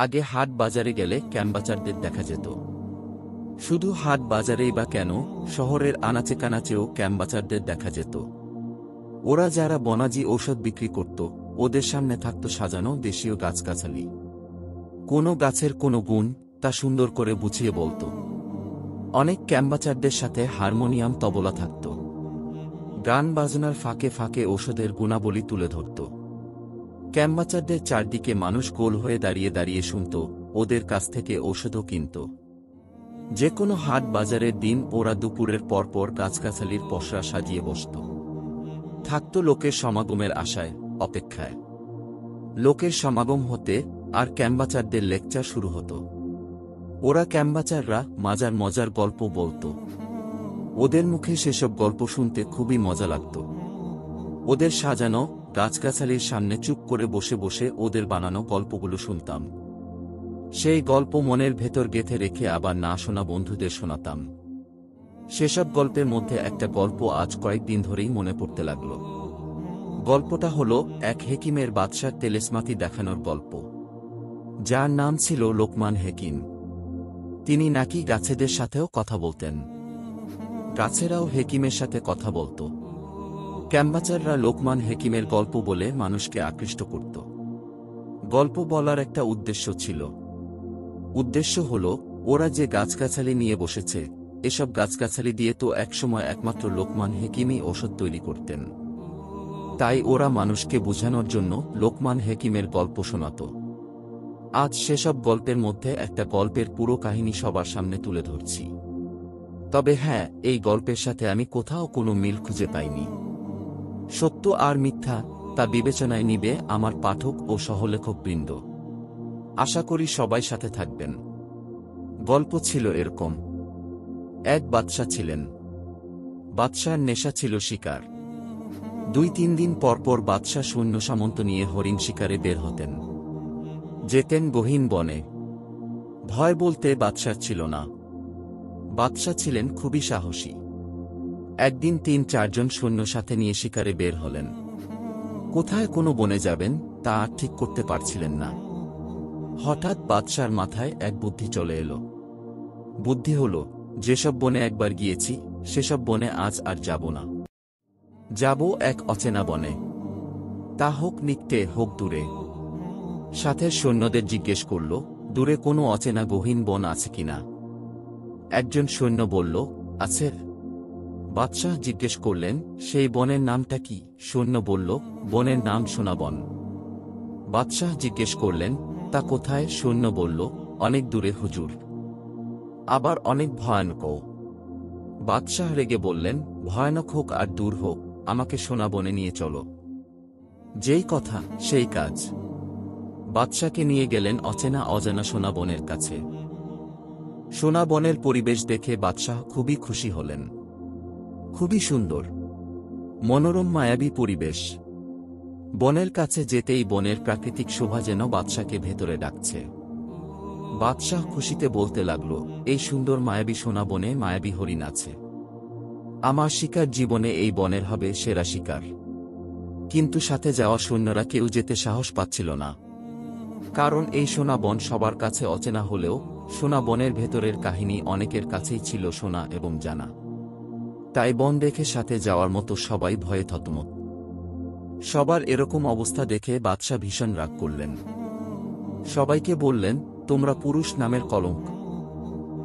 আগে হাট বাজারে গেলে ক্যাম্বাচারদের দেখা যেত। শুধু হাট বাজারেই বা কেন, শহরের আনাচে কানাচেও ক্যাম্বাচারদের দেখা যেত। ওরা যারা বনাজি ঔষধ বিক্রি করত, ওদের সামনে থাকত সাজানো দেশীয় গাছগাছালি। কোনো গাছের কোনো গুণ তা সুন্দর করে বুঝিয়ে বলতো। অনেক ক্যাম্বাচারদের সাথে হারমোনিয়াম তবলা থাকত। গান বাজনার ফাঁকে ফাঁকে ঔষধের গুণাবলী তুলে ধরত। ক্যাম্বাচারদের চারদিকে মানুষ গোল হয়ে দাঁড়িয়ে দাঁড়িয়ে শুনত, ওদের কাছ থেকে ঔষধও কিনত। যে কোনো হাট বাজারের দিন ওরা দুপুরের পরপর গাছগাছালির পশরা সাজিয়ে বসত। থাকত লোকের সমাগমের আশায়, অপেক্ষায়। লোকের সমাগম হতে আর ক্যাম্বাচারদের লেকচার শুরু হতো। ওরা ক্যাম্বাচাররা মাজার মজার গল্প বলতো। ওদের মুখে সেসব গল্প শুনতে খুবই মজা লাগত। ওদের সাজানো গাছগাছালির সামনে চুপ করে বসে বসে ওদের বানানো গল্পগুলো শুনতাম। সেই গল্প মনের ভেতর গেথে রেখে আবার না শোনা বন্ধুদের শোনাতাম। সেসব গল্পের মধ্যে একটা গল্প আজ কয়েকদিন ধরেই মনে পড়তে লাগল। গল্পটা হলো এক হেকিমের বাদশার তেলেসমাতি দেখানোর গল্প। যার নাম ছিল লোকমান হেকিম। তিনি নাকি গাছেদের সাথেও কথা বলতেন। গাছেরাও হেকিমের সাথে কথা বলত। ক্যাম্বাচাররা লোকমান হেকিমের গল্প বলে মানুষকে আকৃষ্ট করত। গল্প বলার একটা উদ্দেশ্য ছিল। উদ্দেশ্য হল, ওরা যে গাছগাছালি নিয়ে বসেছে, এসব গাছগাছালি দিয়ে তো একসময় একমাত্র লোকমান হেকিমই ওষুধ তৈরি করতেন। তাই ওরা মানুষকে বোঝানোর জন্য লোকমান হেকিমের গল্প শোনাত। আজ সেসব গল্পের মধ্যে একটা গল্পের পুরো কাহিনী সবার সামনে তুলে ধরছি। তবে হ্যাঁ এই গল্পের সাথে আমি কোথাও কোনো মিল খুঁজে পাইনি। সত্য আর মিথ্যা তা বিবেচনায় নিবে আমার পাঠক ও সহলেখক বৃন্দ আশা করি সবাই সাথে থাকবেন। গল্প ছিল এরকম। এক বাদশা ছিলেন। বাদশার নেশা ছিল শিকার। দুই তিন দিন পরপর বাদশাহ সৈন্য সামন্ত নিয়ে হরিণ শিকারে বের হতেন। যেতেন গহীন বনে। ভয় বলতে বাদশার ছিল না। বাদশাহ ছিলেন খুবই সাহসী। একদিন তিন চারজন সৈন্য সাথে নিয়ে শিকারে বের হলেন। কোথায় কোনো বনে যাবেন, তা আর ঠিক করতে পারছিলেন না। হঠাৎ বাদশার মাথায় এক বুদ্ধি চলে এলো। বুদ্ধি হল, যেসব বনে একবার গিয়েছি, সেসব বনে আজ আর যাব না। যাব এক অচেনা বনে। তা হোক নিকটে হোক দূরে। সাথের সৈন্যদের জিজ্ঞেস করল, দূরে কোনো অচেনা গহীন বন আছে কিনা? একজন সৈন্য বলল, আছে। বাদশাহ জিজ্ঞেস করলেন, সেই বনের নামটা কি? সৈন্য বলল, বনের নাম সোনাবন। বাদশাহ জিজ্ঞেস করলেন, তা কোথায়? সৈন্য বলল, অনেক দূরে, হুজুর। আবার অনেক ভয়ানক বাদশাহ রেগে বললেন, ভয়ানক হোক আর দূর হোক, আমাকে সোনা বনে নিয়ে চলো। যেই কথা, সেই কাজ। বাদশাকে নিয়ে গেলেন অচেনা অজানা সোনা বনের কাছে। সোনা বনের পরিবেশ দেখে বাদশাহ খুবই খুশি হলেন। খুবই সুন্দর। মনোরম মায়াবী পরিবেশ। বনের কাছে যেতেই বনের প্রাকৃতিক শোভা যেন বাদশাকে ভেতরে ডাকছে। বাদশাহ খুশিতে বলতে লাগল, এই সুন্দর মায়াবী সোনা বনে মায়াবী হরিণ আছে। আমার শিকার জীবনে এই বনের হবে সেরা শিকার। কিন্তু সাথে যাওয়া সৈন্যরা কেউ যেতে সাহস পাচ্ছিল না। কারণ এই সোনা বন সবার কাছে অচেনা হলেও সোনা বনের ভেতরের কাহিনী অনেকের কাছেই ছিল সোনা এবং জানা। তাই বন দেখে সাথে যাওয়ার মতো সবাই ভয়ে থতমত। সবার এরকম অবস্থা দেখে বাদশাহ ভীষণ রাগ করলেন। সবাইকে বললেন, তোমরা পুরুষ নামের কলঙ্ক।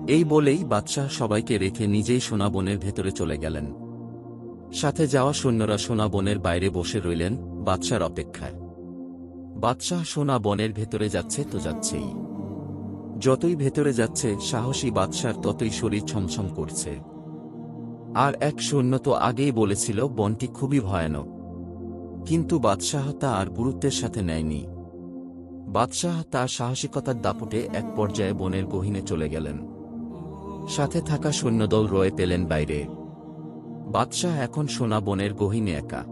এই বলেই বাদশাহ সবাইকে রেখে নিজেই সোনা বনের ভেতরে চলে গেলেন। সাথে যাওয়া সৈন্যরা সোনা বনের বাইরে বসে রইলেন বাদশার অপেক্ষায়। বাদশাহ সোনা বনের ভেতরে যাচ্ছে তো যাচ্ছেই। যতই ভেতরে যাচ্ছে, সাহসী বাদশার ততই শরীর ছমছম করছে। আর এক সৈন্য তো আগেই বলেছিল, বনটি খুবই ভয়ানক। কিন্তু বাদশাহ তা আর গুরুত্বের সাথে নেয়নি। বাদশাহ তার সাহসিকতার দাপটে এক পর্যায়ে বনের গহিনে চলে গেলেন। সাথে থাকা সৈন্যদল রয়ে পেলেন বাইরে। বাদশাহ এখন সোনা বনের গহিনে একা।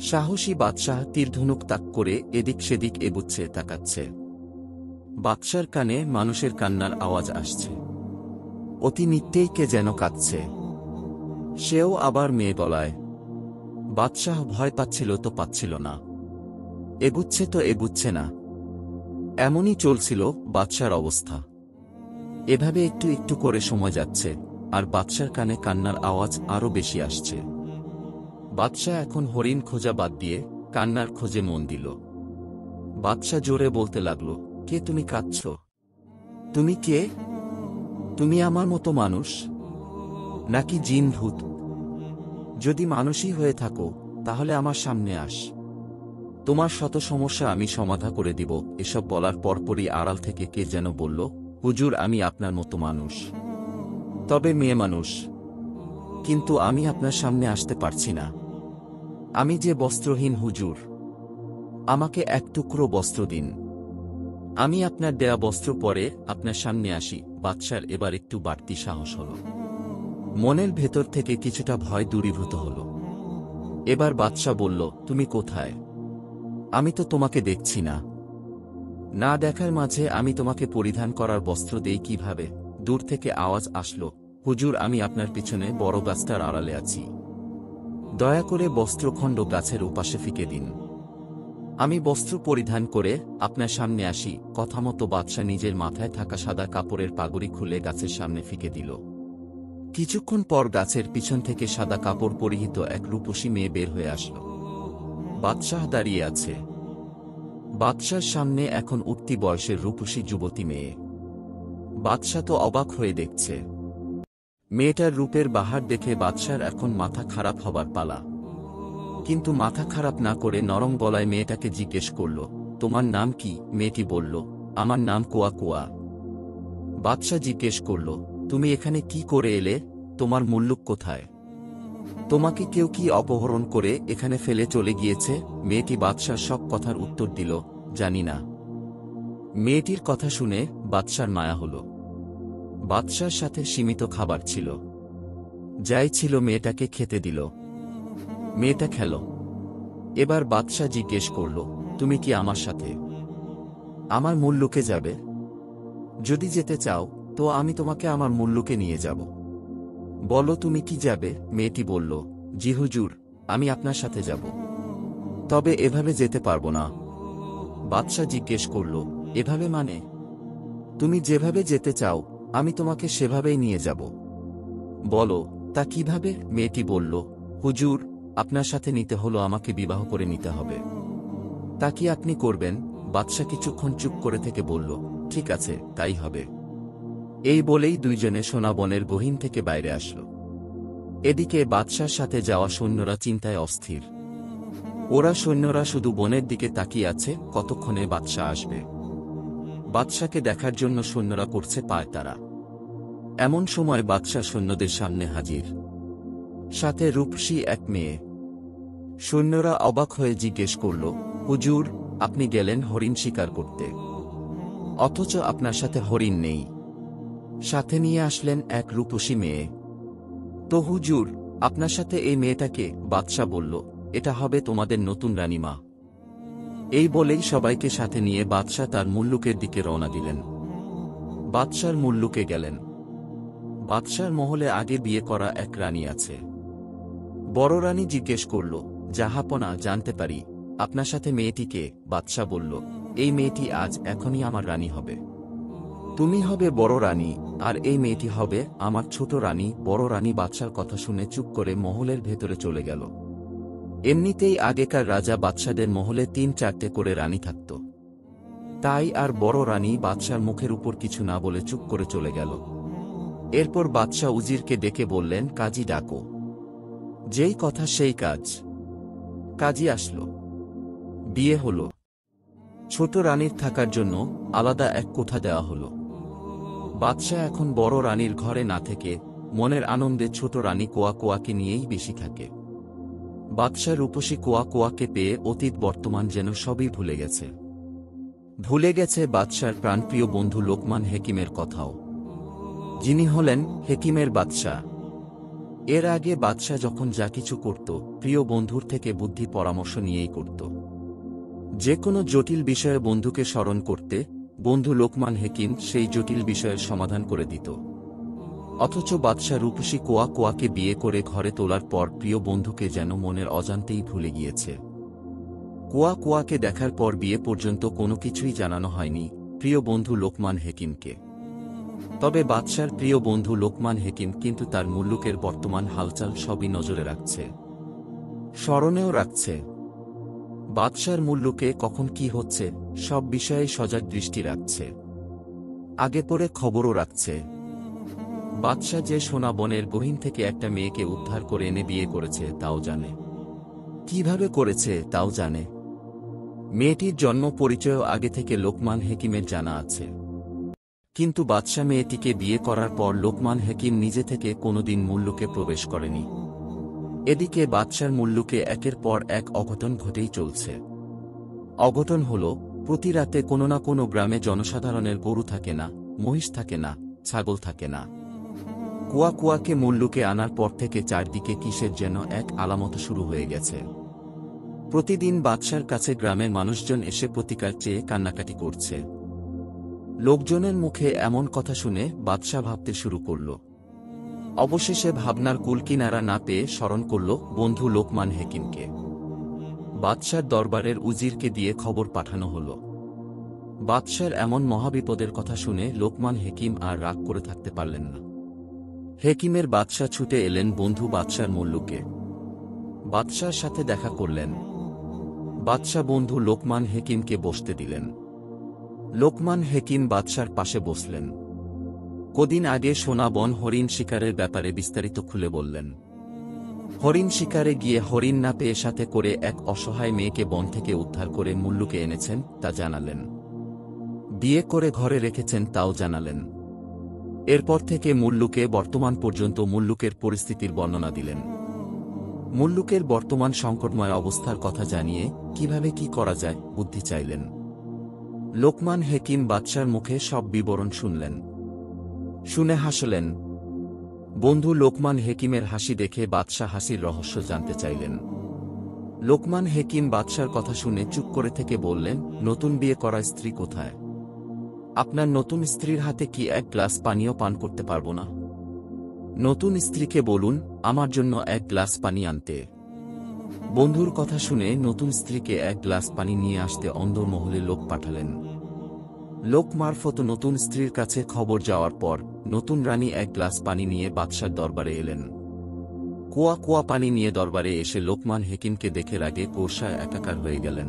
সাহসী বাদশাহ তীরধনুক তাক করে এদিক সেদিক এগুচ্ছে, তাকাচ্ছে। বাদশার কানে মানুষের কান্নার আওয়াজ আসছে। অতি নিত্যেই কে যেন কাঁদছে। সেও আবার মেয়ে গলায় বাদশাহ ভয় পাচ্ছিল তো পাচ্ছিল না। এগুচ্ছে তো এগুচ্ছে না। এমনই চলছিল বাদশার অবস্থা। এভাবে একটু একটু করে সময় যাচ্ছে, আর বাদশার কানে কান্নার আওয়াজ আরও বেশি আসছে। বাদশাহ এখন হরিণ খোঁজা বাদ দিয়ে কান্নার খোঁজে মন দিল। বাদশাহ জোরে বলতে লাগল, কে তুমি কাঁদছ? তুমি কে? তুমি আমার মতো মানুষ? নাকি জিন ভূত? যদি মানুষই হয়ে থাকো, তাহলে আমার সামনে আস। তোমার শত সমস্যা আমি সমাধা করে দিব, এসব বলার পরপরই আড়াল থেকে কে যেন বলল, হুজুর, আমি আপনার মতো মানুষ। তবে মেয়ে মানুষ। কিন্তু আমি আপনার সামনে আসতে পারছি না। আমি যে বস্ত্রহীন হুজুর। আমাকে এক টুকরো বস্ত্র দিন। আমি আপনার দেয়া বস্ত্র পরে আপনার সামনে আসি, বাদশার এবার একটু বাড়তি সাহস হল। মনের ভেতর থেকে কিছুটা ভয় দূরীভূত হল। এবার বাদশা বলল, তুমি কোথায়? আমি তো তোমাকে দেখছি না। না দেখার মাঝে আমি তোমাকে পরিধান করার বস্ত্র দেই কীভাবে? দূর থেকে আওয়াজ আসলো, হুজুর, আমি আপনার পিছনে বড় গাছটার আড়ালে আছি। দয়া করে বস্ত্রখণ্ড গাছের উপাসে ফিকে দিন। আমি বস্ত্র পরিধান করে আপনার সামনে আসি। কথা মতো বাদশা নিজের মাথায় থাকা সাদা কাপড়ের পাগড়ি খুলে গাছের সামনে ফিকে দিল। কিছুক্ষণ পর গাছের পিছন থেকে সাদা কাপড় পরিহিত এক রূপসী মেয়ে বের হয়ে আসলো। বাদশাহ দাঁড়িয়ে আছে। বাদশার সামনে এখন উঠতি বয়সের রূপসী যুবতী মেয়ে। বাদশাহ তো অবাক হয়ে দেখছে। মেয়েটার রূপের বাহার দেখে বাদশার এখন মাথা খারাপ হবার পালা। কিন্তু মাথা খারাপ না করে নরম গলায় মেয়েটাকে জিজ্ঞেস করল, তোমার নাম কি? মেয়েটি বলল, আমার নাম কোয়া কোয়া। বাদশাহ জিজ্ঞেস করল তুমি এখানে কি করে এলে? তোমার মুল্লুক কোথায়? তোমাকে কেউ কি অপহরণ করে এখানে ফেলে চলে গিয়েছে? মেয়েটি বাদশার সব কথার উত্তর দিল, জানি না। মেয়েটির কথা শুনে বাদশার মায়া হল। বাদশার সাথে সীমিত খাবার ছিল। যাই ছিল, মেয়েটাকে খেতে দিল। মেয়েটা খেল। এবার বাদশাহ জিজ্ঞেস করল, তুমি কি আমার সাথে? আমার মুল্লুকে যাবে? যদি যেতে চাও তো আমি তোমাকে আমার মুল্লুকে নিয়ে যাব। বলো তুমি কি যাবে? মেয়েটি বলল, জি হুজুর, আমি আপনার সাথে যাব। তবে এভাবে যেতে পারব না। বাদশাহ জিজ্ঞেস করল, এভাবে মানে? তুমি যেভাবে যেতে চাও, আমি তোমাকে সেভাবেই নিয়ে যাব। বলো, তা কীভাবে? মেয়েটি বলল, হুজুর, আপনার সাথে নিতে হলো আমাকে বিবাহ করে নিতে হবে। তা কি আপনি করবেন? বাদশাহ কিছুক্ষণ চুপ করে থেকে বলল, ঠিক আছে, তাই হবে। এই বলেই দুইজনে সোনাবনের গহীন থেকে বাইরে আসলো। এদিকে বাদশার সাথে যাওয়া সৈন্যরা চিন্তায় অস্থির। ওরা সৈন্যরা শুধু বনের দিকে তাকিয়ে আছে, কতক্ষণে বাদশাহ আসবে। বাদশাকে দেখার জন্য সৈন্যরা করছে পায় তারা। এমন সময় বাদশাহ সৈন্যদের সামনে হাজির। সাথে রূপসী এক মেয়ে। সৈন্যরা অবাক হয়ে জিজ্ঞেস করল, হুজুর, আপনি গেলেন হরিণ শিকার করতে। অথচ আপনার সাথে হরিণ নেই। সাথে নিয়ে আসলেন এক রূপসী মেয়ে। তো হুজুর, আপনার সাথে এই মেয়েটাকে, বাদশাহ বলল, এটা হবে তোমাদের নতুন রানীমা। এই বলেই সবাইকে সাথে নিয়ে বাদশাহ তার মুল্লুকের দিকে রওনা দিলেন। বাদশার মুল্লুকে গেলেন। বাদশার মহলে আগে বিয়ে করা এক রানী আছে। বড় রানী জিজ্ঞেস করল, জাহাপনা, জানতে পারি, আপনার সাথে মেয়েটিকে বাদশাহ বলল, এই মেয়েটি আজ এখনই আমার রানী হবে। তুমি হবে বড় রানী, আর এই মেয়েটি হবে আমার ছোট রানী, বড় রানী বাদশার কথা শুনে চুপ করে মহলের ভেতরে চলে গেল। এমনিতেই আগেকার রাজা বাদশাদের মহলে তিন চারটে করে রানী থাকত। তাই আর বড় রানী বাদশার মুখের উপর কিছু না বলে চুপ করে চলে গেল। এরপর বাদশাহ উজিরকে ডেকে বললেন, কাজী ডাকো। যেই কথা সেই কাজ। কাজী আসলো। বিয়ে হল। ছোট রানীর থাকার জন্য আলাদা এক কোঠা দেওয়া হলো। বাদশাহ এখন বড় রানীর ঘরে না থেকে মনের আনন্দে ছোট রানী কোয়া কোয়াকে নিয়েই বেশি থাকে। বাদশাহ রূপসী কোয়া কোয়াকে পেয়ে অতীত বর্তমান যেন সবই ভুলে গেছে। ভুলে গেছে বাদশার প্রাণপ্রিয় বন্ধু লোকমান হেকিমের কথাও। যিনি হলেন হেকিমের বাদশাহ। এর আগে বাদশাহ যখন যা কিছু করত, প্রিয় বন্ধুর থেকে বুদ্ধি পরামর্শ নিয়েই করত। যে কোনো জটিল বিষয়ে বন্ধুকে স্মরণ করতে বন্ধু লোকমান হেকিম সেই জটিল বিষয়ের সমাধান করে দিত। অথচ বাদশাহ রূপসী কোয়া কোয়াকে বিয়ে করে ঘরে তোলার পর প্রিয় বন্ধুকে যেন মনের অজান্তেই ভুলে গিয়েছে। কোয়া কোয়াকে দেখার পর বিয়ে পর্যন্ত কোনো কিছুই জানানো হয়নি প্রিয় বন্ধু লোকমান হেকিমকে। তবে বাদশার প্রিয় বন্ধু লোকমান হেকিম কিন্তু তার মুল্লুকের বর্তমান হালচাল সবই নজরে রাখছে। স্মরণেও রাখছে। বাদশার মুল্লুকে কখন কি হচ্ছে সব বিষয়ে সজাগ দৃষ্টি রাখছে। আগে পরে খবরও রাখছে। বাদশাহ যে সোনা বনের গহীন থেকে একটা মেয়েকে উদ্ধার করে এনে বিয়ে করেছে, তাও জানে। কীভাবে করেছে, তাও জানে। মেয়েটির জন্ম পরিচয়ও আগে থেকে লোকমান হেকিমের জানা আছে। কিন্তু বাদশা মেয়েটিকে বিয়ে করার পর লোকমান হেকিম নিজে থেকে কোনোদিন মুল্লুকে প্রবেশ করেনি। এদিকে বাদশার মুল্লুকে একের পর এক অঘটন ঘটেই চলছে। অঘটন হল প্রতি রাতে কোনো না কোনো গ্রামে জনসাধারণের গরু থাকে না, মহিষ থাকে না, ছাগল থাকে না। কুয়া কুয়াকে মুল্লুকে আনার পর থেকে চারদিকে কিসের যেন এক আলামত শুরু হয়ে গেছে। প্রতিদিন বাদশার কাছে গ্রামের মানুষজন এসে প্রতিকার চেয়ে কান্নাকাটি করছে। লোকজনের মুখে এমন কথা শুনে বাদশাহ ভাবতে শুরু করল। অবশেষে ভাবনার কুলকিনারা না পেয়ে স্মরণ করল বন্ধু লোকমান হেকিমকে। বাদশার দরবারের উজিরকে দিয়ে খবর পাঠানো হল। বাদশার এমন মহাবিপদের কথা শুনে লোকমান, হেকিম আর রাগ করে থাকতে পারলেন না। হেকিমের বাদশাহ ছুটে এলেন বন্ধু বাদশার মল্লুকে। বাদশার সাথে দেখা করলেন। বাদশাহ বন্ধু লোকমান, হেকিমকে বসতে দিলেন। লোকমান, হেকিম বাদশার পাশে বসলেন। কদিন আগে সোনা বন হরিণ শিকারের ব্যাপারে বিস্তারিত খুলে বললেন। হরিণ শিকারে গিয়ে হরিণ না পেয়ে সাথে করে এক অসহায় মেয়েকে বন থেকে উদ্ধার করে মুল্লুকে এনেছেন, তা জানালেন। বিয়ে করে ঘরে রেখেছেন, তাও জানালেন। এরপর থেকে মুল্লুকে বর্তমান পর্যন্ত মুল্লুকের পরিস্থিতির বর্ণনা দিলেন। মুল্লুকের বর্তমান সংকটময় অবস্থার কথা জানিয়ে কীভাবে কি করা যায়, বুদ্ধি চাইলেন। লোকমান হেকিম বাদশার মুখে সব বিবরণ শুনলেন। শুনে হাসলেন বন্ধু লোকমান হেকিমের হাসি দেখে বাদশাহ হাসির রহস্য জানতে চাইলেন। লোকমান হেকিম বাদশার কথা শুনে চুপ করে থেকে বললেন, নতুন বিয়ে করা স্ত্রী কোথায়? আপনার নতুন স্ত্রীর হাতে কি এক গ্লাস পানীয় পান করতে পারব না? নতুন স্ত্রীকে বলুন, আমার জন্য এক গ্লাস পানি আনতে। বন্ধুর কথা শুনে নতুন স্ত্রীকে এক গ্লাস পানি নিয়ে আসতে অন্ধ মহলে লোক পাঠালেন। লোক মারফত নতুন স্ত্রীর কাছে খবর যাওয়ার পর নতুন রানী এক গ্লাস পানি নিয়ে বাদশার দরবারে এলেন। কুয়া কুয়া পানি নিয়ে দরবারে এসে লোকমান হেকিমকে দেখে রাগে কোর্সায় একাকার হয়ে গেলেন।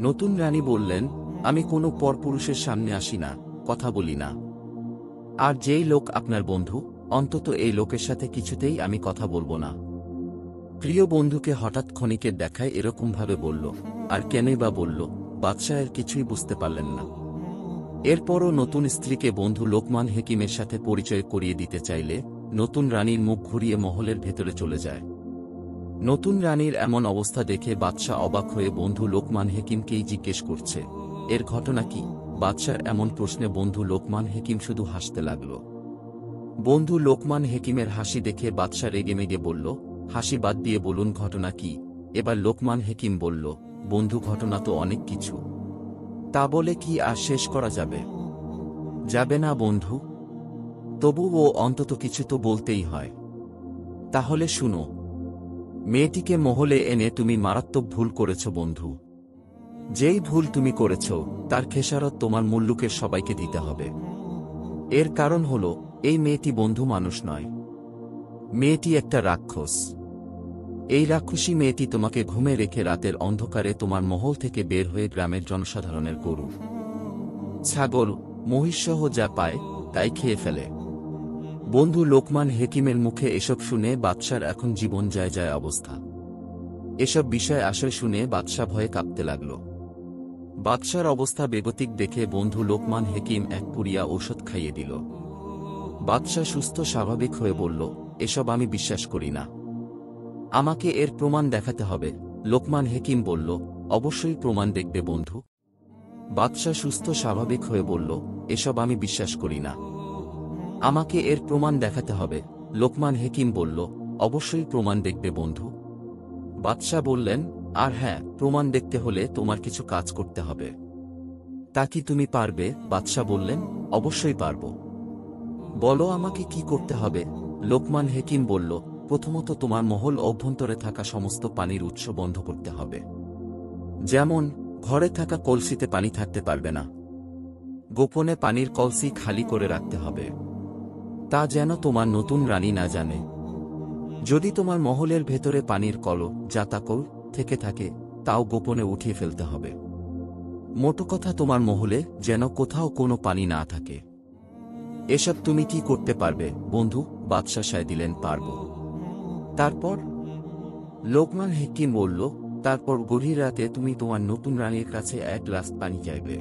নতুন রানী বললেন, আমি কোনো পরপুরুষের সামনে আসি না, কথা বলি না। আর যেই লোক আপনার বন্ধু, অন্তত এই লোকের সাথে কিছুতেই আমি কথা বলব না। প্রিয় বন্ধুকে হঠাৎ ক্ষণিকের দেখায় এরকমভাবে বলল, আর কেনই বা বলল, বাদশাহের কিছুই বুঝতে পারলেন না। এরপরও নতুন স্ত্রীকে বন্ধু লোকমান হেকিমের সাথে পরিচয় করিয়ে দিতে চাইলে নতুন রানীর মুখ ঘুরিয়ে মহলের ভেতরে চলে যায়। নতুন রানীর এমন অবস্থা দেখে বাদশাহ অবাক হয়ে বন্ধু লোকমান হেকিমকেই জিজ্ঞেস করছে, এর ঘটনা কি? বাদশার এমন প্রশ্নে বন্ধু লোকমান হেকিম শুধু হাসতে লাগল। বন্ধু লোকমান হেকিমের হাসি দেখে বাদশা রেগেমেগে বলল, হাসি বাদ দিয়ে বলুন ঘটনা কি? এবার লোকমান হেকিম বলল, বন্ধু, ঘটনা তো অনেক কিছু। তা বলে কি আর শেষ করা যাবে? যাবে না বন্ধু। তবু ও অন্তত কিছু তো বলতেই হয়। তাহলে শুনো, মেয়েটিকে মহলে এনে তুমি মারাত্মক ভুল করেছ বন্ধু। যেই ভুল তুমি করেছ, তার খেসারত তোমার মুল্লুকের সবাইকে দিতে হবে। এর কারণ হল, এই মেয়েটি বন্ধু মানুষ নয়। মেয়েটি একটা রাক্ষস। এই রাক্ষসী মেয়েটি তোমাকে ঘুমে রেখে রাতের অন্ধকারে তোমার মহল থেকে বের হয়ে গ্রামের জনসাধারণের গরু। ছাগল, মহিষসহ যা পায়, তাই খেয়ে ফেলে। বন্ধু লোকমান হেকিমের মুখে এসব শুনে বাদশার এখন জীবন যায় যায় অবস্থা। এসব বিষয় আসে শুনে বাদশা ভয়ে কাঁপতে লাগল। বাদশার অবস্থা বেগতিক দেখে বন্ধু লোকমান হেকিম এক পুরিয়া ঔষধ খাইয়ে দিল। বাদশা সুস্থ স্বাভাবিক হয়ে বলল, এসব আমি বিশ্বাস করি না। আমাকে এর প্রমাণ দেখাতে হবে, লোকমান হেকিম বলল, অবশ্যই প্রমাণ দেখবে, বন্ধু। বাদশাহ সুস্থ, স্বাভাবিক হয়ে বলল, এসব আমি বিশ্বাস করি না। আমাকে এর প্রমাণ দেখাতে হবে, লোকমান হেকিম বলল, অবশ্যই প্রমাণ দেখবে, বন্ধু। বাদশাহ বললেন, আর হ্যাঁ প্রমাণ দেখতে হলে তোমার কিছু কাজ করতে হবে। তা কি তুমি পারবে? বাদশাহ বললেন, অবশ্যই পারব। বলো আমাকে কি করতে হবে? লোকমান হেকিম বলল প্রথমত তোমার মহল অভ্যন্তরে থাকা সমস্ত পানির উৎস বন্ধ করতে হবে। যেমন, ঘরে থাকা কলসিতে পানি থাকতে পারবে না। গোপনে পানির কলসি খালি করে রাখতে হবে। তা যেন তোমার নতুন রানী না জানে। যদি তোমার মহলের ভেতরে পানির কল জাতাকল থেকে থাকে, তাও গোপনে উঠিয়ে ফেলতে হবে। মোটো কথা তোমার মহলে যেন কোথাও কোনো পানি না থাকে। এসব তুমি কি করতে পারবে, বন্ধু? বাদশাহ দিলেন পারব তারপর? লোকমান হেকিম বলল, তারপর গভীর রাতে তুমি তোমার নতুন রানীর কাছে এক গ্লাস পানি চাইবে।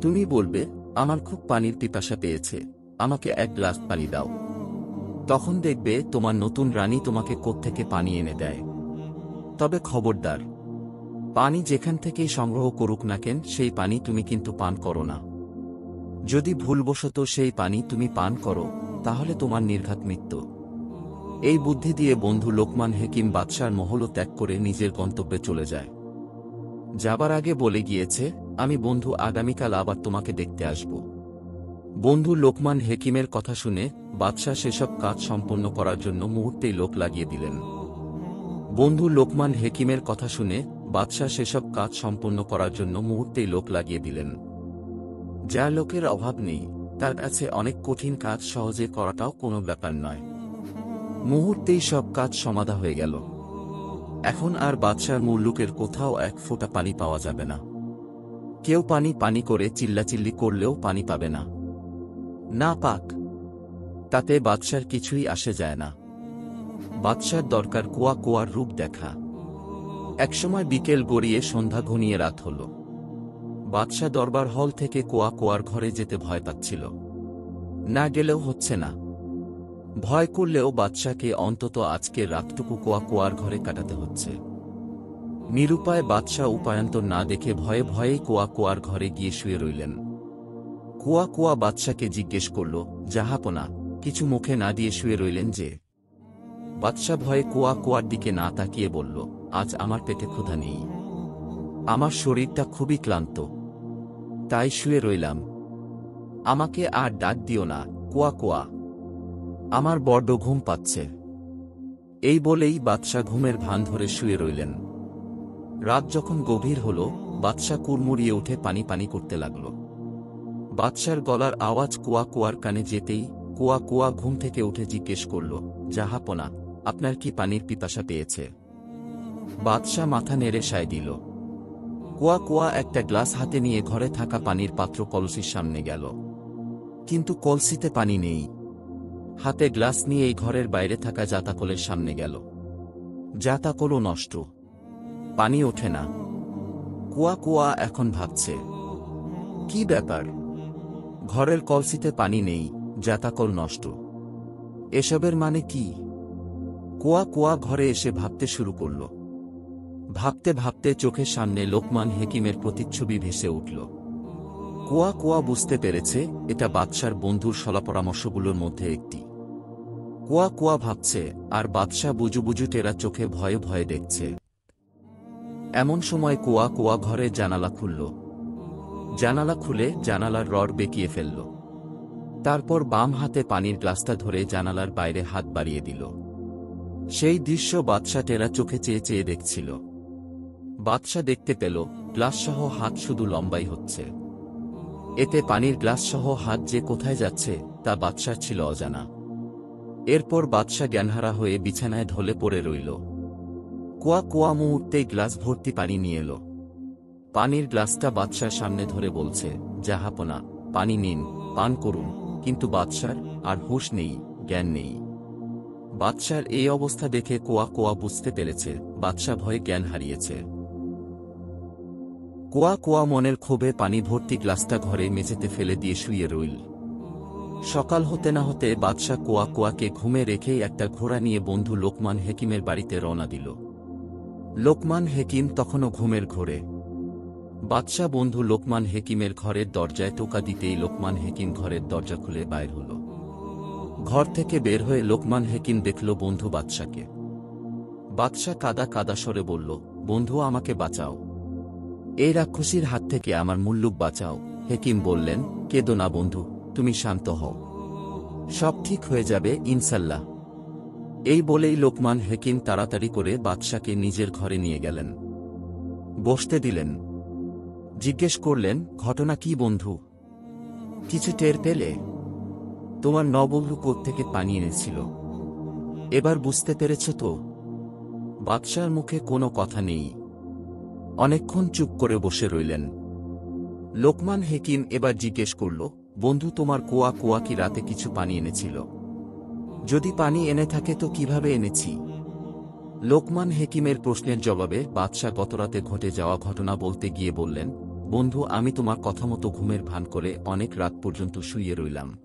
তুমি বলবে, আমার খুব পানির পিপাসা পেয়েছে, আমাকে এক গ্লাস পানি দাও। তখন দেখবে তোমার নতুন রানী তোমাকে কোত্থেকে পানি এনে দেয়। তবে খবরদার, পানি যেখান থেকেই সংগ্রহ করুক না কেন, সেই পানি তুমি কিন্তু পান করো না। যদি ভুলবশত সেই পানি তুমি পান করো, তাহলে তোমার নির্ঘাত মৃত্যু। এই বুদ্ধি দিয়ে বন্ধু লোকমান হেকিম বাদশার মহল ত্যাগ করে নিজের গন্তব্যে চলে যায়। যাবার আগে বলে গিয়েছে, আমি বন্ধু, আগামীকাল আবার তোমাকে দেখতে আসব। বন্ধু লোকমান হেকিমের কথা শুনে বাদশাহ সেসব কাজ সম্পন্ন করার জন্য মুহূর্তেই লোক লাগিয়ে দিলেন। বন্ধু লোকমান হেকিমের কথা শুনে বাদশাহ সেসব কাজ সম্পন্ন করার জন্য মুহূর্তেই লোক লাগিয়ে দিলেন। যা লোকের অভাব নেই, তার কাছে অনেক কঠিন কাজ সহজে করাটাও কোনো ব্যাপার নয়। মুহূর্তেই সব কাজ সমাধা হয়ে গেল। এখন আর বাদশার মুল্লুকের কোথাও এক ফোঁটা পানি পাওয়া যাবে না। কেউ পানি পানি করে চিল্লাচিল্লি করলেও পানি পাবে না। না, পাক। তাতে বাদশার কিছুই আসে যায় না। বাদশার দরকার কুয়া কুয়ার রূপ দেখা। একসময় বিকেল গড়িয়ে সন্ধ্যা ঘনিয়ে রাত হল। বাদশাহ দরবার হল থেকে কোয়া কোয়ার ঘরে যেতে ভয় পাচ্ছিল। না গেলেও হচ্ছে না। ভয় করলেও বাদশাকে অন্তত আজকের রাতটুকু কোয়া কোয়ার ঘরে কাটাতে হচ্ছে। নিরুপায় বাদশাহ উপায়ন্তর না দেখে ভয়ে ভয়ে কোয়া কোয়ার ঘরে গিয়ে শুয়ে রইলেন। কোয়া কুয়া বাদশাকে জিজ্ঞেস করল, জাহাপনা, কিছু মুখে না দিয়ে শুয়ে রইলেন যে? বাদশাহ ভয়ে কোয়া কোয়ার দিকে না তাকিয়ে বলল, আজ আমার পেটে ক্ষুধা নেই। আমার শরীরটা খুবই ক্লান্ত। তাই শুয়ে রইলাম। আমাকে আর ডাক দিও না, কোয়া কুয়া। আমার বড্ড ঘুম পাচ্ছে। এই বলেই বাদশাহ ঘুমের ভান ধরে শুয়ে রইলেন। রাত যখন গভীর হল বাদশাহ কুড়মুড়িয়ে উঠে পানি পানি করতে লাগল। বাদশার গলার আওয়াজ কুয়া কুয়ার কানে যেতেই কুয়া কুয়া ঘুম থেকে উঠে জিজ্ঞেস করল জাহাপনা আপনার কি পানির পিপাসা পেয়েছে? বাদশাহ মাথা নেড়ে সায় দিল। কুয়া কুয়া একটা গ্লাস হাতে নিয়ে ঘরে থাকা পানির পাত্র কলসির সামনে গেল। কিন্তু কলসিতে পানি নেই। হাতে গ্লাস নিয়ে এই ঘরের বাইরে থাকা জাতাকলের সামনে গেল। জাতাকলও নষ্ট। পানি ওঠে না। কুয়া কুয়া এখন ভাবছে। কি ব্যাপার? ঘরের কলসিতে পানি নেই, জাতাকল নষ্ট। এসবের মানে কি? কুয়া কুয়া ঘরে এসে ভাবতে শুরু করল। ভাবতে ভাবতে চোখের সামনে লোকমান হেকিমের প্রতিচ্ছবি ভেসে উঠল। কুয়া কুয়া বুঝতে পেরেছে, এটা বাদশার বন্ধুর সলাপরামর্শগুলোর মধ্যে একটি। কুয়া কুয়া ভাবছে, আর বাদশাহ বুজু বুজু টেরা চোখে ভয়ে ভয়ে দেখছে। এমন সময় কুয়া কুয়া ঘরে জানালা খুলল। জানালা খুলে জানালার রড বেঁকিয়ে ফেলল। তারপর বাম হাতে পানির গ্লাসটা ধরে জানালার বাইরে হাত বাড়িয়ে দিল। সেই দৃশ্য বাদশাহ টেরা চোখে চেয়ে চেয়ে দেখছিল। বাদশাহ দেখতে পেল, গ্লাসসহ হাত শুধু লম্বাই হচ্ছে। এতে পানির গ্লাসসহ হাত যে কোথায় যাচ্ছে, তা বাদশার ছিল অজানা। এরপর বাদশা জ্ঞানহারা হয়ে বিছানায় ঢলে পড়ে রইল। কুয়া কুয়া মুহূর্তেই গ্লাস ভর্তি পানি নিয়ে এলো। পানির গ্লাসটা বাদশার সামনে ধরে বলছে, জাহাপনা, পানি নিন, পান করুন, কিন্তু বাদশার আর হুঁশ নেই, জ্ঞান নেই। বাদশার এই অবস্থা দেখে কোয়া কোয়া বুঝতে পেরেছে, বাদশা ভয়ে জ্ঞান হারিয়েছে। কোয়া কোয়া মনের ক্ষোভে পানি ভর্তি গ্লাসটা ঘরে মেঝেতে ফেলে দিয়ে শুয়ে রইল। সকাল হতে না হতে বাদশাহ কোয়া কোয়াকে ঘুমে রেখেই একটা ঘোড়া নিয়ে বন্ধু লোকমান হেকিমের বাড়িতে রওনা দিল। লোকমান হেকিম তখনও ঘুমের ঘোরে। বাদশাহ বন্ধু লোকমান হেকিমের ঘরের দরজায় টোকা দিতেই লোকমান হেকিম ঘরের দরজা খুলে বাইর হল। ঘর থেকে বের হয়ে লোকমান হেকিম দেখল বন্ধু বাদশাকে বাদশাহ কাদা কাদা সরে বলল, বন্ধু, আমাকে বাঁচাও। এই রাক্ষসীর হাত থেকে আমার মুল্লুক বাঁচাও। হেকিম বললেন, কেদো না বন্ধু, তুমি শান্ত হও। সব ঠিক হয়ে যাবে ইনসাল্লাহ এই বলেই লোকমান হেকিম তাড়াতাড়ি করে বাদশাকে নিজের ঘরে নিয়ে গেলেন। বসতে দিলেন। জিজ্ঞেস করলেন, ঘটনা কি বন্ধু? কিছু টের পেলে? তোমার নববধূ থেকে পানি এনেছিল? এবার বুঝতে পেরেছ তো? বাদশার মুখে কোনো কথা নেই। অনেকক্ষণ চুপ করে বসে রইলেন। লোকমান হেকিম এবার জিজ্ঞেস করল, বন্ধু, তোমার কোয়া কোয়া কি রাতে কিছু পানি এনেছিল? যদি পানি এনে থাকে তো কীভাবে এনেছি? লোকমান হেকিমের প্রশ্নের জবাবে বাদশাহ গতরাতে ঘটে যাওয়া ঘটনা বলতে গিয়ে বললেন, বন্ধু, আমি তোমার কথা মতো ঘুমের ভান করে অনেক রাত পর্যন্ত শুয়ে রইলাম।